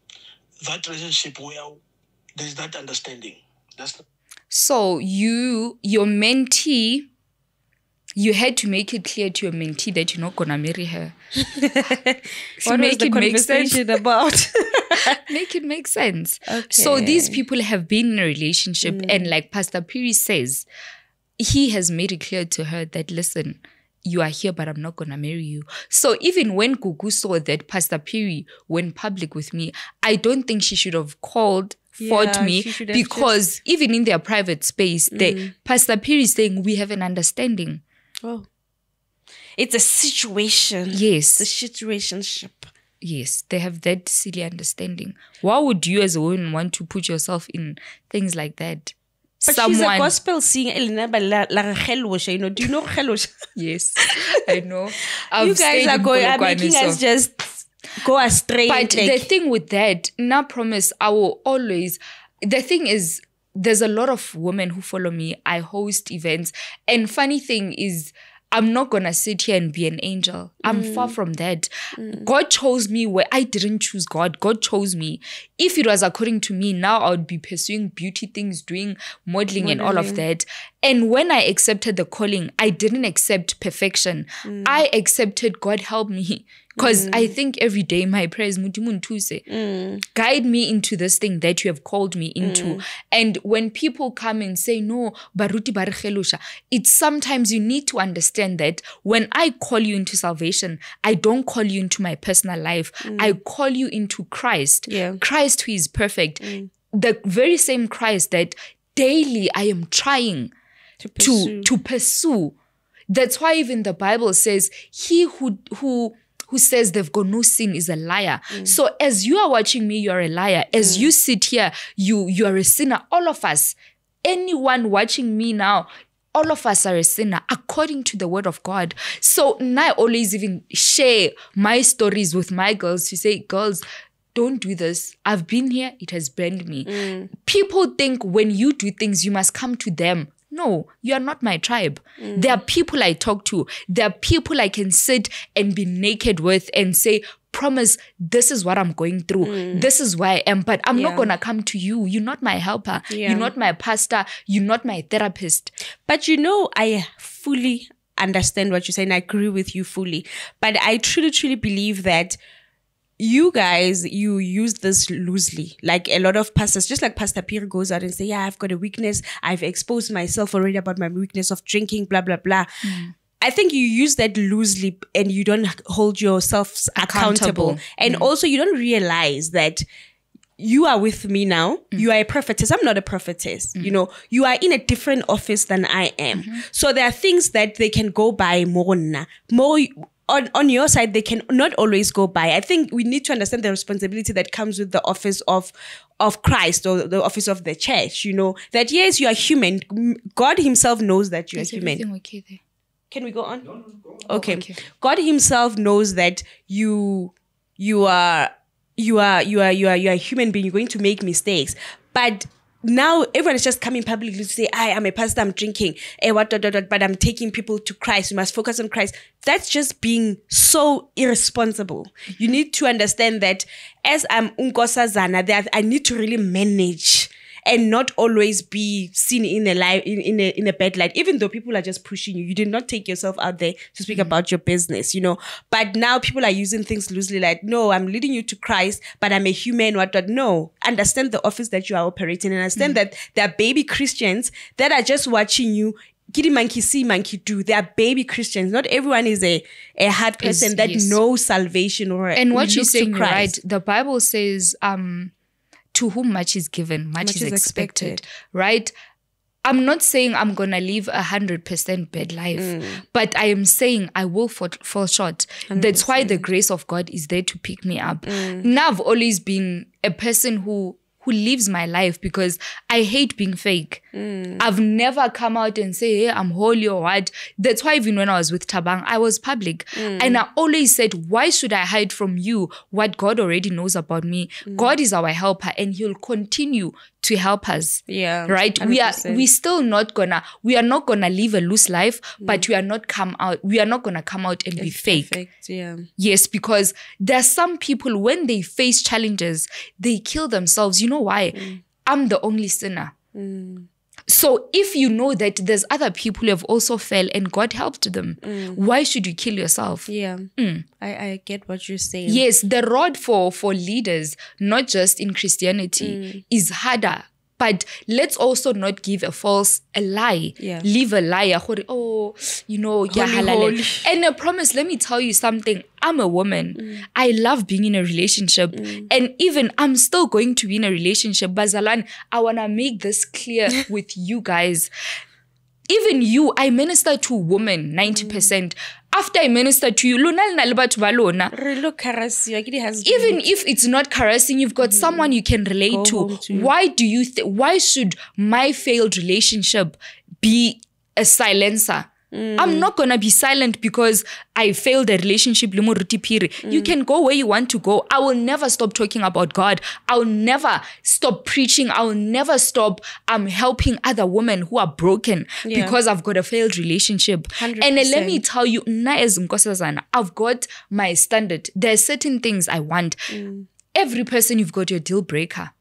that relationship where there's that understanding. That's So you, your mentee, you had to make it clear to your mentee that you're not gonna marry her. What make was the it make sense. conversation about? make it make sense. So these people have been in a relationship, mm. and like Pastor Phiri says, he has made it clear to her that listen, you are here, but I'm not gonna marry you. So even when Gugu saw that Pastor Phiri went public with me, I don't think she should have called. Fought Yeah, me she should have because even in their private space, they mm. Pastor Phiri is saying we have an understanding. Oh. It's a situation. Yes, It's a situationship. Yes, they have that silly understanding. Why would you as a woman want to put yourself in things like that? But she's a gospel singer. Elena, but la, la Gelosha, you know. Do you know? Yes, I know. I've you guys are going, are making so- us just go astray. But like- the thing with that, now promise, I will always. The thing is, there's a lot of women who follow me. I host events, and funny thing is. I'm not gonna sit here and be an angel. I'm Mm. far from that. God chose me where I didn't choose God. God chose me. If it was according to me, now I would be pursuing beauty things, doing modeling, and all of that. And when I accepted the calling, I didn't accept perfection. Mm. I accepted God help me. Because I mm. think every day my prayer is "Mudimu ntuse." Mm. guide me into this thing that you have called me into. Mm. And when people come and say, no, Baruti Barchelusha, it's sometimes you need to understand that when I call you into salvation, I don't call you into my personal life. Mm. I call you into Christ. Yeah. Christ who is perfect. The very same Christ that daily I am trying to to pursue. to pursue. That's why even the Bible says, "He who who who says they've got no sin is a liar." Mm. So as you are watching me, you're a liar. As mm. you sit here, you you are a sinner. All of us, anyone watching me now. All of us are a sinner according to the word of God. So now I always even share my stories with my girls to say, girls, don't do this. I've been here, it has burned me. Mm. People think when you do things, you must come to them. No, you are not my tribe. Mm. There are people I talk to. There are people I can sit and be naked with and say, Promise, this is what I'm going through. Mm. This is where I am. But I'm Yeah. not going to come to you. You're not my helper. Yeah. You're not my pastor. You're not my therapist. But you know, I fully understand what you're saying. I agree with you fully. But I truly, truly believe that you guys, you use this loosely. Like a lot of pastors, just like Pastor Phiri goes out and say, Yeah, I've got a weakness. I've exposed myself already about my weakness of drinking, blah, blah, blah. Mm. I think you use that loosely and you don't hold yourself accountable. Accountable. And mm. also you don't realize that you are with me now. Mm. You are a prophetess. I'm not a prophetess. You know, you are in a different office than I am. Mm-hmm. So there are things that they can go by more more on, on your side, they can not always go by. I think we need to understand the responsibility that comes with the office of of Christ or the office of the church. You know that yes, you are human. God Himself knows that you are human. okay there? Can we go on? Oh, okay. God Himself knows that you you are you are you are you are you are a human being. You're going to make mistakes, but now everyone is just coming publicly to say, "I am a pastor. I'm drinking. Eh, what, but I'm taking people to Christ. We must focus on Christ." That's just being so irresponsible. You need to understand that as I'm uNkosazana, that I need to really manage and not always be seen in a light in, in a in a bad light. Even though people are just pushing you you did not take yourself out there to speak about your business you know. But now people are using things loosely like no i'm leading you to christ but i'm a human what what? No. Understand the office that you are operating and understand that there are baby christians that are just watching you. Giddy monkey see, monkey do. They are baby Christians. Not everyone is a, a hard person that yes. knows salvation or And what you're saying, right? The Bible says, um, to whom much is given, much, Much is, is expected, expected. right? I'm not saying I'm gonna live a hundred percent bad life, Mm. but I am saying I will fall, fall short. That's why the grace of God is there to pick me up. Mm. Now I've always been a person who who lives my life because I hate being fake. Mm. I've never come out and say, hey, I'm holy or what. That's why even when I was with Tabang, I was public. Mm. And I always said, why should I hide from you what God already knows about me? Mm. God is our helper and he'll continue to help us. Yeah, Right? We are 100%. we still not gonna we are not gonna live a loose life, Mm. but we are not come out we are not gonna come out and be fake. Perfect, yeah. Yes, because there are some people when they face challenges, they kill themselves. You know why? Mm. I'm the only sinner. So if you know that there's other people who have also fell and God helped them, mm. why should you kill yourself? Yeah. Mm. I, I get what you're saying. Yes, the road for for leaders, not just in Christianity, mm. is harder. But let's also not give a false a lie. Yeah. Leave a lie. Oh, you know, yeah, Holy, halal. holy. And I promise, let me tell you something. I'm a woman. Mm. I love being in a relationship. Mm. And even I'm still going to be in a relationship. Bazalan, I wanna make this clear with you guys even you, I minister to women 90%. After I minister to you, lona le na le batho ba lona. Even if it's not caressing, you've got someone you can relate Go to. to. Why do you? Th- why should my failed relationship be a silencer? I'm not gonna be silent because I failed a relationship. phiri. You can go where you want to go. I will never stop talking about God. I'll never stop preaching. I'll never stop um helping other women who are broken Yeah. because I've got a failed relationship. And uh, let me tell you, I've got my standard. There's certain things I want. Every person, you've got your deal breaker.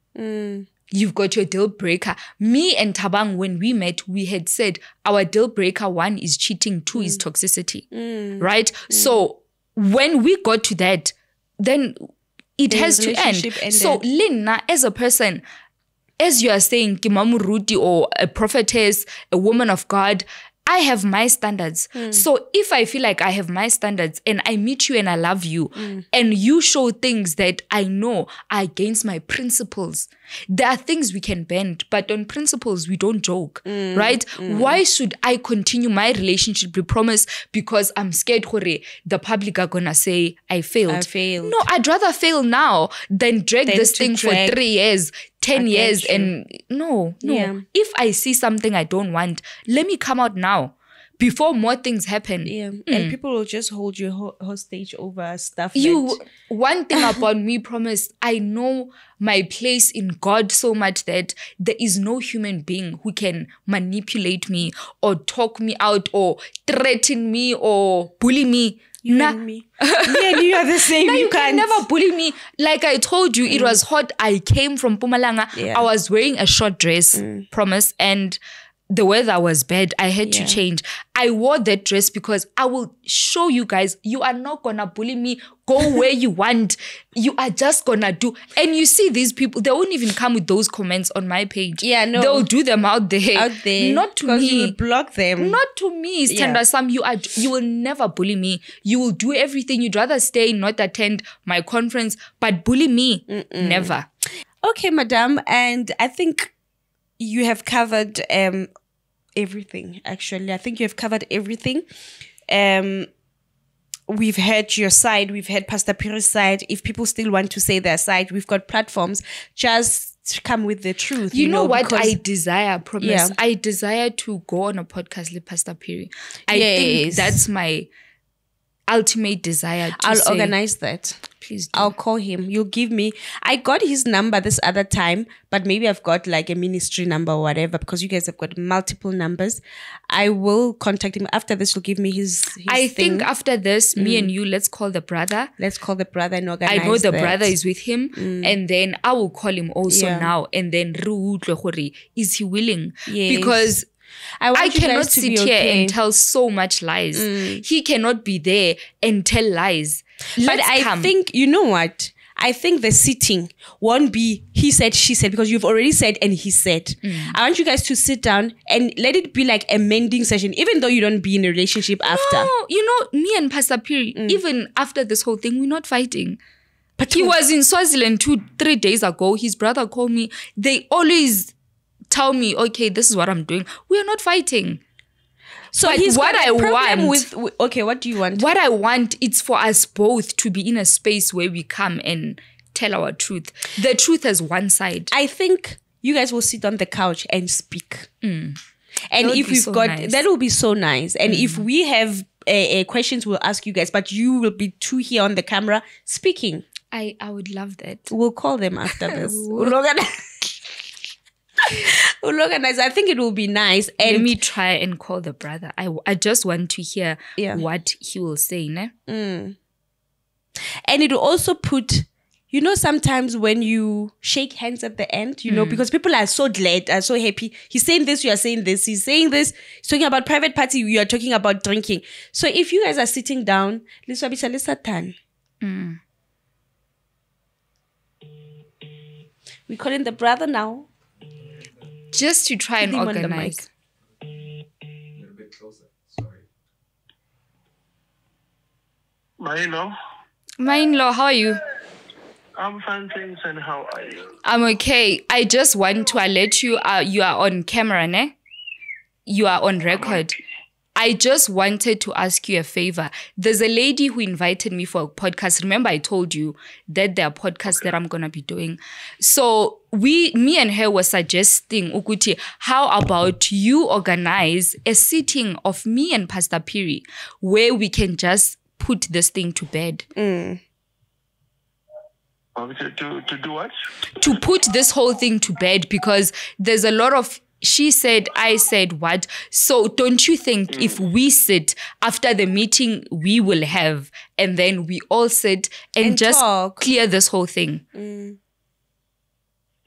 You've got your deal breaker. Me and Tabang, when we met, we had said our deal breaker one is cheating, two is mm. toxicity. Mm. Right? Mm. So when we got to that, then it The has to end. relationship So ended. Lina, as a person, as you are saying, Kimamuruti or a prophetess, a woman of God, I have my standards. So if I feel like I have my standards and I meet you and I love you and you show things that I know are against my principles, there are things we can bend, but on principles we don't joke, mm, right? Mm. Why should I continue my relationship with promise because I'm scared hore, the public are gonna say I failed. I failed. No, I'd rather fail now than drag Than this thing drag. for three years, 10 I years, and no, no. Yeah. If I see something I don't want, let me come out now before more things happen. Yeah. And hmm. people will just hold you ho- hostage over stuff. You, that- one thing about me, promise, I know my place in God so much that there is no human being who can manipulate me or talk me out or threaten me or bully me. you Nah. and me. me and you are the same. No, you, you can't. never bully me. Like I told you, it mm. was hot. I came from Mpumalanga. Yeah. I was wearing a short dress, mm. promise, and the weather was bad. I had Yeah. to change. I wore that dress because I will show you guys you are not gonna bully me. Go where you want. You are just gonna do. And you see these people, they won't even come with those comments on my page. Yeah, no. They'll do them out there. Out there. Not to 'cause You me. will block them. Not to me, Yeah. Standa Sam. You are you will never bully me. You will do everything. You'd rather stay, not attend my conference, but bully me. Never. Okay, madam, and I think you have covered um everything. Actually, I think you have covered everything. Um, we've heard your side. We've heard Pastor Phiri's side. If people still want to say their side, we've got platforms. Just come with the truth. You, know, what because- I desire, promise. Yeah. I desire to go on a podcast with Pastor Phiri. I Yes. think that's my ultimate desire to I'll say, organize that. Please do. I'll call him. You'll give me. I got his number this other time, but maybe I've got like a ministry number or whatever because you guys have got multiple numbers. I will contact him after this. You'll give me his. his I thing. think after this, me and mm. you, let's call the brother. Let's call the brother and organize. I know the that. brother is with him, mm. and then I will call him also Yeah. now, and then is he willing? Yes. Because I, want I you cannot guys to sit be here okay. Mm. and tell so much lies. He cannot be there and tell lies. But Let's I come. think you know what. I think the sitting won't be he said, she said, because you've already said and he said. Mm. I want you guys to sit down and let it be like a mending session, even though you don't be in a relationship after. No, you know, me and Pastor Phiri, Mm. even after this whole thing, we're not fighting. But he was in Swaziland two, three days ago. His brother called me. They always tell me, okay, this is what I'm doing. We are not fighting. So But he's what I want- with, with okay, what do you want? What I want is for us both to be in a space where we come and tell our truth. The truth has one side. I think you guys will sit on the couch and speak. And if we've so got nice. that will be so nice. And if we have uh, uh, questions, we'll ask you guys. But you will be two here on the camera speaking. I, I would love that. We'll call them after this. organize. we'll organize. I think it will be nice. Let me try and call the brother. I, I just want to hear Yeah. what he will say. Ne? Mm. and it will also put you know sometimes when you shake hands at the end you know mm. because people are so glad are so happy he's saying this you are saying this he's saying this he's talking about private party you are talking about drinking so if you guys are sitting down lisatan mm. we call in the brother now Just to try and Put him on the organize. mic. A little bit closer. Sorry. Maino, My in law, how are you? I'm fine, thanks, and how are you? I'm okay. I just want to alert you. Uh, you are on camera, ne? You are on record. I just wanted to ask you a favor. There's a lady who invited me for a podcast. Remember, I told you that there are podcasts that I'm gonna be doing. So we, me and her, were suggesting, Ukuti, how about you organize a sitting of me and Pastor Phiri, where we can just put this thing to bed. Mm. Oh, to, to, to do what? to put this whole thing to bed because there's a lot of she said, I said what. So don't you think if we sit after the meeting we will have and then we all sit and, And just talk. clear this whole thing?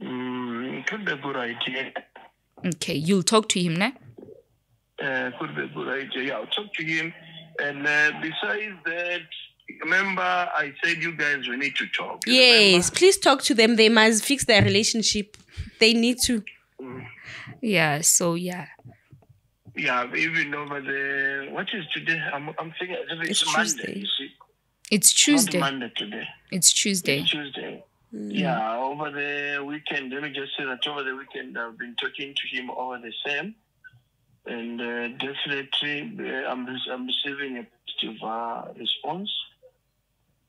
Mm, could be a good idea. Okay, you'll talk to him, ne? Uh, could be a good idea. Yeah, I'll talk to him. And uh, besides that, remember I said you guys we need to talk. you yes please talk to them they must fix their relationship they need to Yeah, so yeah. Yeah, even over the what is today? I'm I'm thinking it's, It's Monday. Tuesday. You see, It's Not Monday today. It's Tuesday. Tuesday. Yeah, over the weekend, let me just say that over the weekend I've been talking to him over the same, and uh, definitely uh, I'm I'm receiving a positive uh, response.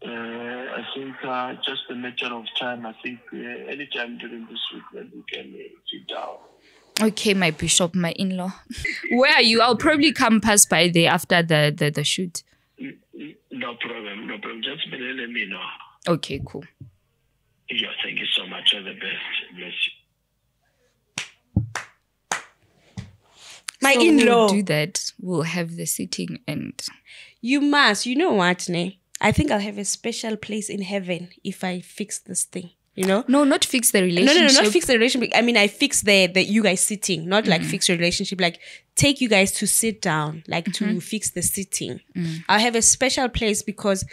Uh, I think uh, just a matter of time. I think uh, anytime during this week that we can uh, sit down. Okay, my bishop, my in-law. Where are you? I'll probably come pass by there after the, the, the shoot. No problem, no problem. Just let me know. Okay, cool. Yeah, thank you so much. All the best. Bless you. my So in-law We'll do that. We'll have the sitting and You must. You know what, Ne? I think I'll have a special place in heaven if I fix this thing. You know. No, not fix the relationship. no, no, not fix the relationship. I mean, I fix the the you guys sitting, not like mm. fix your relationship. Like take you guys to sit down, like to mm-hmm. fix the sitting. Mm. I'll have a special place because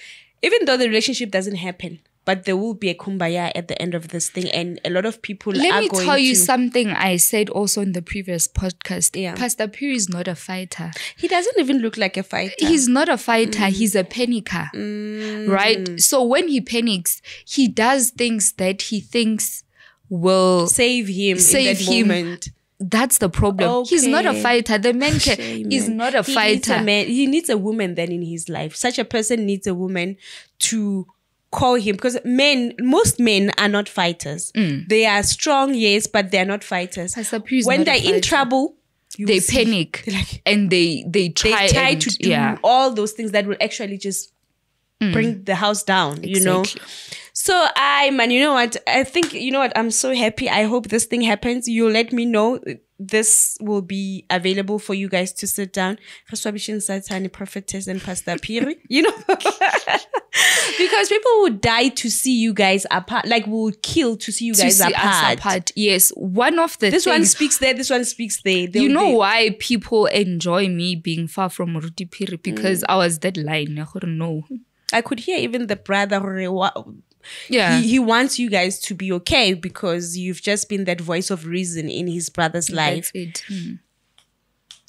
even though the relationship doesn't happen, but there will be a kumbaya at the end of this thing, and a lot of people Let are me going tell you to. something I said also in the previous podcast. Yeah. Pastor Phiri is not a fighter. he doesn't even look like a fighter. He's not a fighter, mm. he's a panicker. Mm. Right? So when he panics, he does things that he thinks will save him Save in that him. moment. that's the problem. He's not a fighter. The man can, Shame, is not a He needs a fighter. man. He needs a woman then in his life. Such a person needs a woman to call him because men, most men are not fighters. Mm. They are strong, yes, but they are not fighters. Pastor Phiri is when they're in trouble, you they see- panic like, and they they they try, try and- to do yeah. all those things that will actually just bring the house down. You know. So I man, you know what? I think you know what. I'm so happy. I hope this thing happens. You let me know. This will be available for you guys to sit down. Satani Prophetess and Pastor Phiri. You know, because people would die to see you guys apart. Like would kill to see you to guys see apart. apart. Yes, one of the This one speaks there. This one speaks there. They- you know they- why people enjoy me being far from Ruti Phiri because mm. I was that line. I couldn't know. I could hear even the brother. Yeah. He, he wants you guys to be okay because you've just been that voice of reason in his brother's life. That's it. Hmm.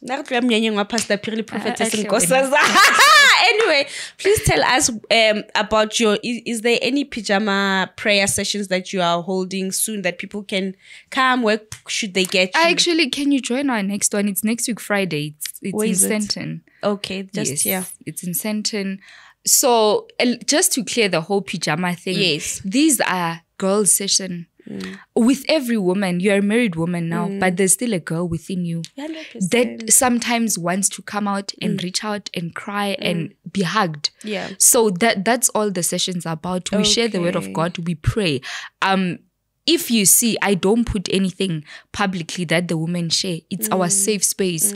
Nna re tloya monyanyeng wa pastor Phiri le prophetess ahle Nkosazana. anyway please tell us um, about your is, is there any pajama prayer sessions that you are holding soon that people can come where should they get you? Actually, can you join our next one? It's next week Friday. It's, it's in it? Sandton. okay just yes, here It's in Sandton. So uh, just to clear the whole pajama thing. Yes. These are girls session. Mm. With every woman, you're a married woman now, mm. but there's still a girl within you. 100%. that sometimes wants to come out and mm. reach out and cry and be hugged. Yeah. So that that's all the sessions are about. We share the word of God. We pray. Um, if you see, I don't put anything publicly that the women share. It's our safe space.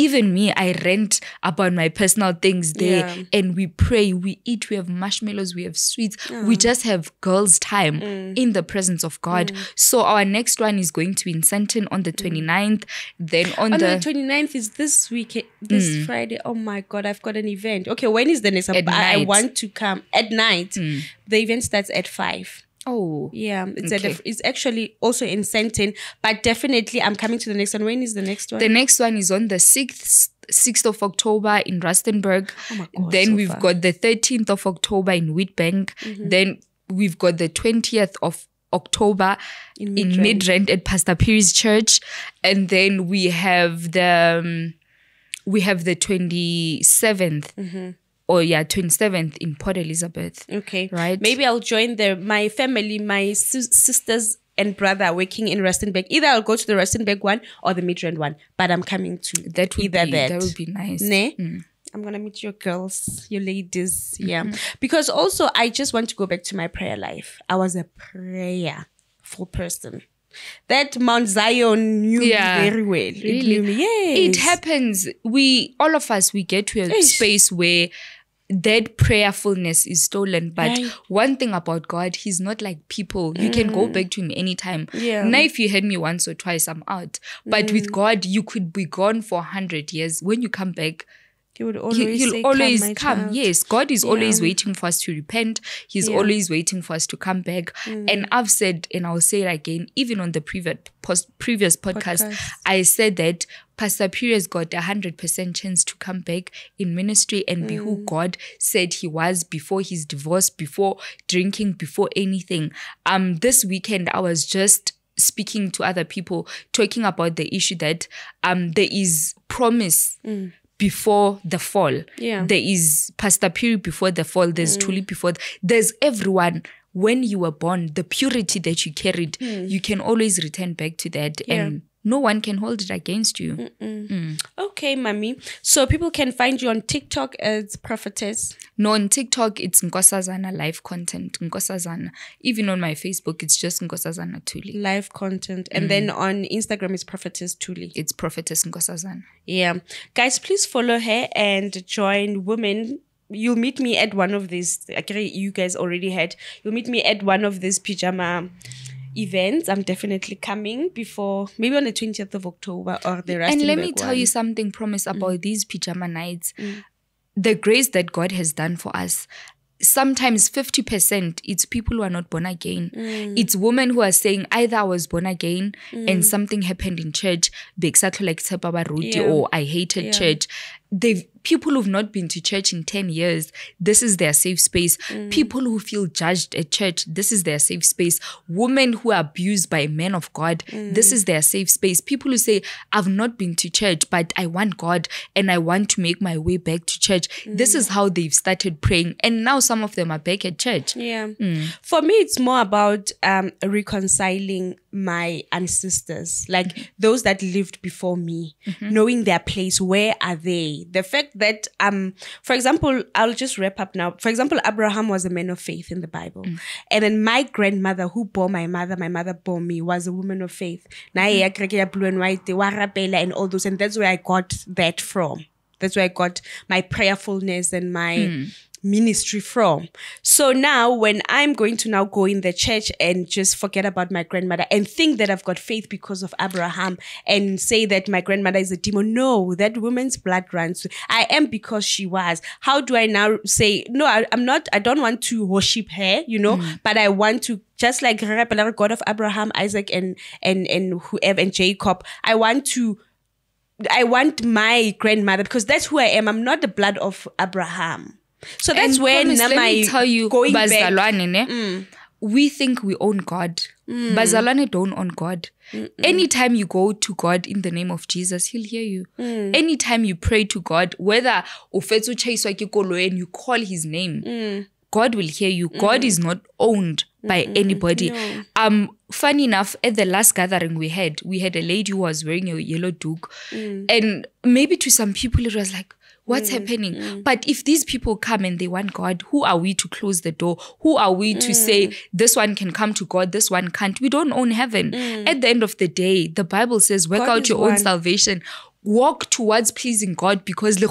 Even me, I rant about my personal things there Yeah. and we pray, we eat, we have marshmallows, we have sweets. We just have girls' time mm. in the presence of God. Mm. So our next one is going to be in Sandton on the mm. 29th. Then on, on the, the 29th is this week eh, this friday. Oh my god i've got an event. Okay when is the next? At I, I want to come at night. The event starts at five Oh, Yeah, it's Okay. a def- it's actually also in Sandton, but definitely I'm coming to the next one. When is the next one? the next one is on the 6th, 6th of October in Rustenburg. Oh my God, then so we've far. Mm-hmm. got the 13th of October in Witbank. Then we've got the 20th of October in, Midrand at Pastor Phiri's church. And then we have the um, we have the 27th. Mm-hmm. Or yeah, 27th in Port Elizabeth. okay, Right. Maybe I'll join the my family, my sis- sisters and brother working in Rustenburg. Either I'll go to the Rustenburg one or the Midrand one, but I'm coming to That would either be that. that would be nice. Ne? Mm. I'm gonna meet your girls, your ladies. Yeah. Mm-hmm. Because also I just want to go back to my prayer life. I was a prayerful person. That Mount Zion knew Yeah. me very well. It Really? knew me. Yes. It happens. We all of us we get to a Eish. space where that prayerfulness is stolen. But Right. one thing about God, He's not like people. You can go back to Him anytime. Mm. Yeah. Now, if you heard me once or twice, I'm out. But Mm. with God, you could be gone for hundred years. When you come back, He would always he'll say, always come. child." Yes, God is always waiting for us to repent. He's Yeah. Mm. always waiting for us to come back. And I've said, and I'll say it again, even on the previous post, previous podcast, Podcast. I said that Pastor Phiri has got a hundred percent chance to come back in ministry and be Mm. who God said he was before his divorce, before drinking, before anything. Um, this weekend I was just speaking to other people, talking about the issue that um there is promise before the fall. Mm. Yeah. Mm. There is Pastor Phiri before the fall. There's Tuli before. There's everyone. When you were born, the purity that you carried, you can always return back to that. Mm. Yeah. And no one can hold it against you. Mm. Okay, mommy. So people can find you on TikTok as prophetess. No, on TikTok, it's Nkosazana live content. Nkosazana. Even on my Facebook, it's just Nkosazana Tuli. live content. And mm. then on Instagram it's Prophetess Tuli. It's Prophetess Nkosazana. Yeah. Guys, please follow her and join Women you'll meet me at one of these. You guys already had. You'll meet me at one of these pajama events. I'm definitely coming before maybe on the 20th of October or the rest. and let me tell you something, promise, mm. about these pajama nights. Mm. The grace that God has done for us. Sometimes 50% it's people who are not born again. Mm. It's women who are saying either I was born again and something happened in church, Beksato like Tsepa Baruti, Yeah. or I hated Yeah. church. They've people who've not been to church in 10 years, this is their safe space. Mm. People who feel judged at church, this is their safe space. Women who are abused by men of God, mm. this is their safe space. People who say, I've not been to church, but I want God and I want to make my way back to church. This is mm. how they've started praying. And now some of them are back at church. Yeah. For me, it's more about um, reconciling my ancestors, like mm-hmm. those that lived before me, mm-hmm. knowing their place. Where are they? The fact that, um, for example, I'll just wrap up now. For example, Abraham was a man of faith in the Bible. Mm. And then my grandmother, who bore my mother, my mother bore me, was a woman of faith. Na mm-hmm. ya kereke ya blue and white, and all those. And that's where I got that from. That's where I got my prayerfulness and my mm. Ministry from. So now when I'm going to now go in the church and just forget about my grandmother and think that I've got faith because of Abraham and say that my grandmother is a demon. No, that woman's blood runs. I am because she was. How do I now say, no, I, I'm not, I don't want to worship her, you know, mm. but I want to just like God of Abraham, Isaac, and and and whoever and Jacob, I want to I want my grandmother because that's who I am. I'm not the blood of Abraham. So that's And where promise, let me tell you, going back. Mm. We think we own God. Bazalwane don't own God. Anytime you go to God in the name of Jesus, He'll hear you. Mm. Anytime you pray to God, whether ofetso chaiswa ke koloi and you call His name, Mm. God will hear you. God is not owned by anybody. Um, funny enough, at the last gathering we had, we had a lady who was wearing a yellow duke, Mm. and maybe to some people it was like. What's happening? But if these people come and they want God, who are we to close the door? Who are we to say this one can come to God, this one can't? We don't own heaven. At the end of the day, the Bible says, work God out your own salvation. Walk towards pleasing God because they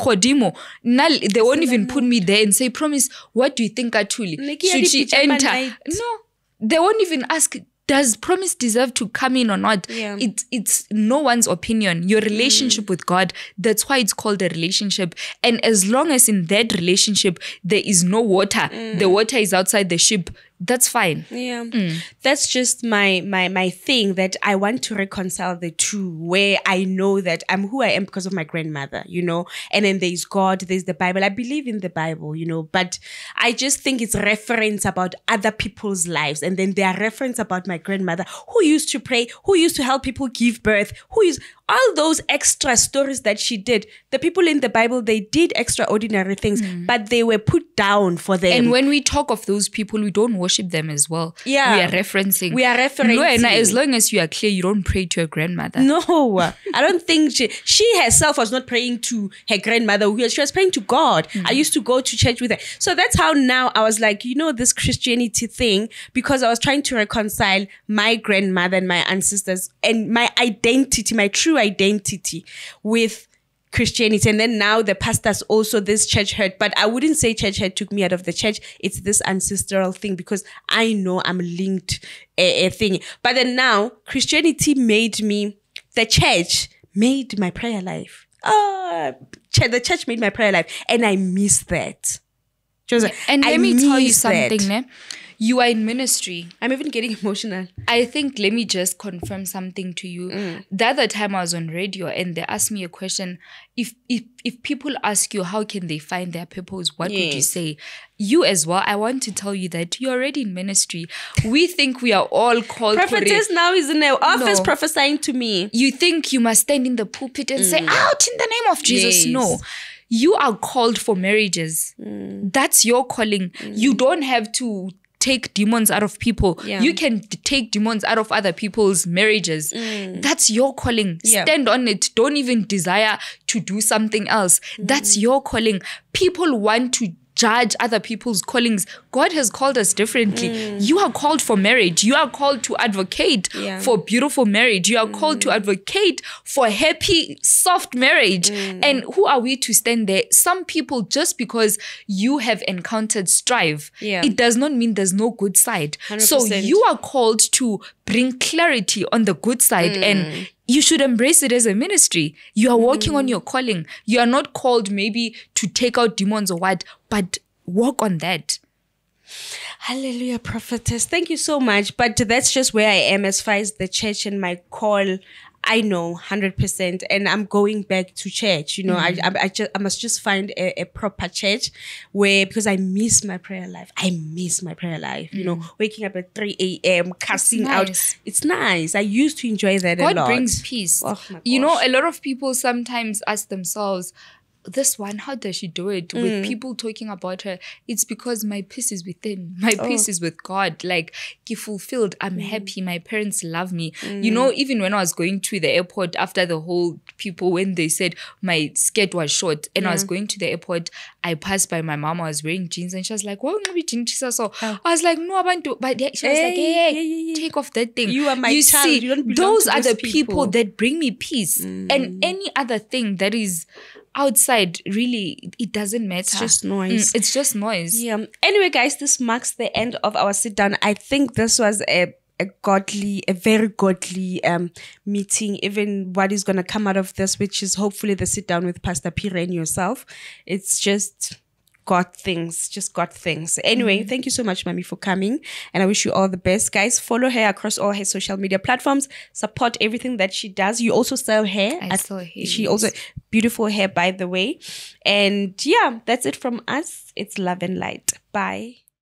won't even put me there and say, Promise, what do you think, Atuli? Should she enter? No, they won't even ask. Does promise deserve to come in or not? Yeah. It's it's no one's opinion. Your mm. relationship with God. That's why it's called a relationship. And as long as in that relationship there is no water, the mm. water is outside the ship. That's fine. Yeah. Mm. That's just my my my thing that I want to reconcile the two where I know that I'm who I am because of my grandmother, you know. And then there's God, there's the Bible. I believe in the Bible, you know, but I just think it's reference about other people's lives and then there are reference about my grandmother who used to pray, who used to help people give birth, who is all those extra stories that she did. The people in the Bible they did extraordinary things, hmm. but they were put down for them. And when we talk of those people, we don't worship them as well. Yeah. We are referencing. We are No, and referencing. as long as you are clear, you don't pray to your grandmother. No, I don't think she, she herself was not praying to her grandmother. She was praying to God. Hmm. I used to go to church with her. So that's how now I was like, you know, this Christianity thing, because I was trying to reconcile my grandmother and my ancestors and my identity, my true identity with Christianity. And then now the pastors also this church hurt. But I wouldn't say church hurt took me out of the church. It's this ancestral thing because I know I'm linked a, a thing. But then now Christianity made me the church made my prayer life. Ah, the church made my prayer life. And I miss that. Joseph, And I let me tell you something? You are in ministry. I'm even getting emotional. I think let me just confirm something to you. Mm. The other time I was on radio and they asked me a question. If if if people ask you how can they find their purpose, what would you say? You as well. I want to tell you that you're already in ministry. We think we are all called. Prophetess now is in the office No. prophesying to me. you think you must stand in the pulpit and say, out in the name of Jesus. Mm. Yes. No. You are called for marriages. Mm. That's your calling. You don't have to take demons out of people. Yeah. You can d- take demons out of other people's marriages. That's your calling. Mm. Yeah. Stand on it. Don't even desire to do something else. That's Mm. your calling. People want to judge other people's callings. God has called us differently. Mm. You are called for marriage. You are called to advocate Yeah. for beautiful marriage. You are called to mm. advocate for happy, soft marriage. Mm. And who are we to stand there? Some people, just because you have encountered strife, Yeah. it does not mean there's no good side. So 100%. you are called to bring clarity on the good side and mm. you should embrace it as a ministry. You are working on mm. your calling. You are not called maybe to take out demons or what, but work on that. Hallelujah, prophetess. Thank you so much. But that's just where I am as far as the church and my call. I know 100%. And I'm going back to church. You know, I, mm-hmm. I, I, just, I must just find a, a proper church where, because I miss my prayer life. I miss my prayer life. You know, mm. waking up at 3 a.m., casting out. It's nice. I used to enjoy that a God brings peace. Oh you know, a lot of people sometimes ask themselves, this one, how does she do it? Mm. With people talking about her, it's because my peace is within. My Oh. peace is with God. Like, get fulfilled. I'm Mm. happy. My parents love me. You know, even when I was going to the airport after the whole people, when they said my skirt was short and I was going to the airport, I passed by my mom. I was wearing jeans and she was like, Why are you jeans? So I was like, No, I want to. But she was like, Hey, Hey, yeah, yeah, yeah. take off that thing. You are my you child. See, You don't those are the people people. that bring me peace. And any other thing that is outside, really, it doesn't matter. it's just noise. Mm, it's just noise. Yeah. Anyway, guys, this marks the end of our sit down. I think this was a a godly, a very godly um meeting. Even what is gonna come out of this, which is hopefully the sit down with Pastor Peter and yourself. It's just God things, just got things. Anyway, mm-hmm. thank you so much, Mami, for coming. And I wish you all the best. Guys, follow her across all her social media platforms. Support everything that she does. You also sell hair. I at- sell hair, She also beautiful hair, by the way. And yeah, that's it from us. It's love and light. Bye.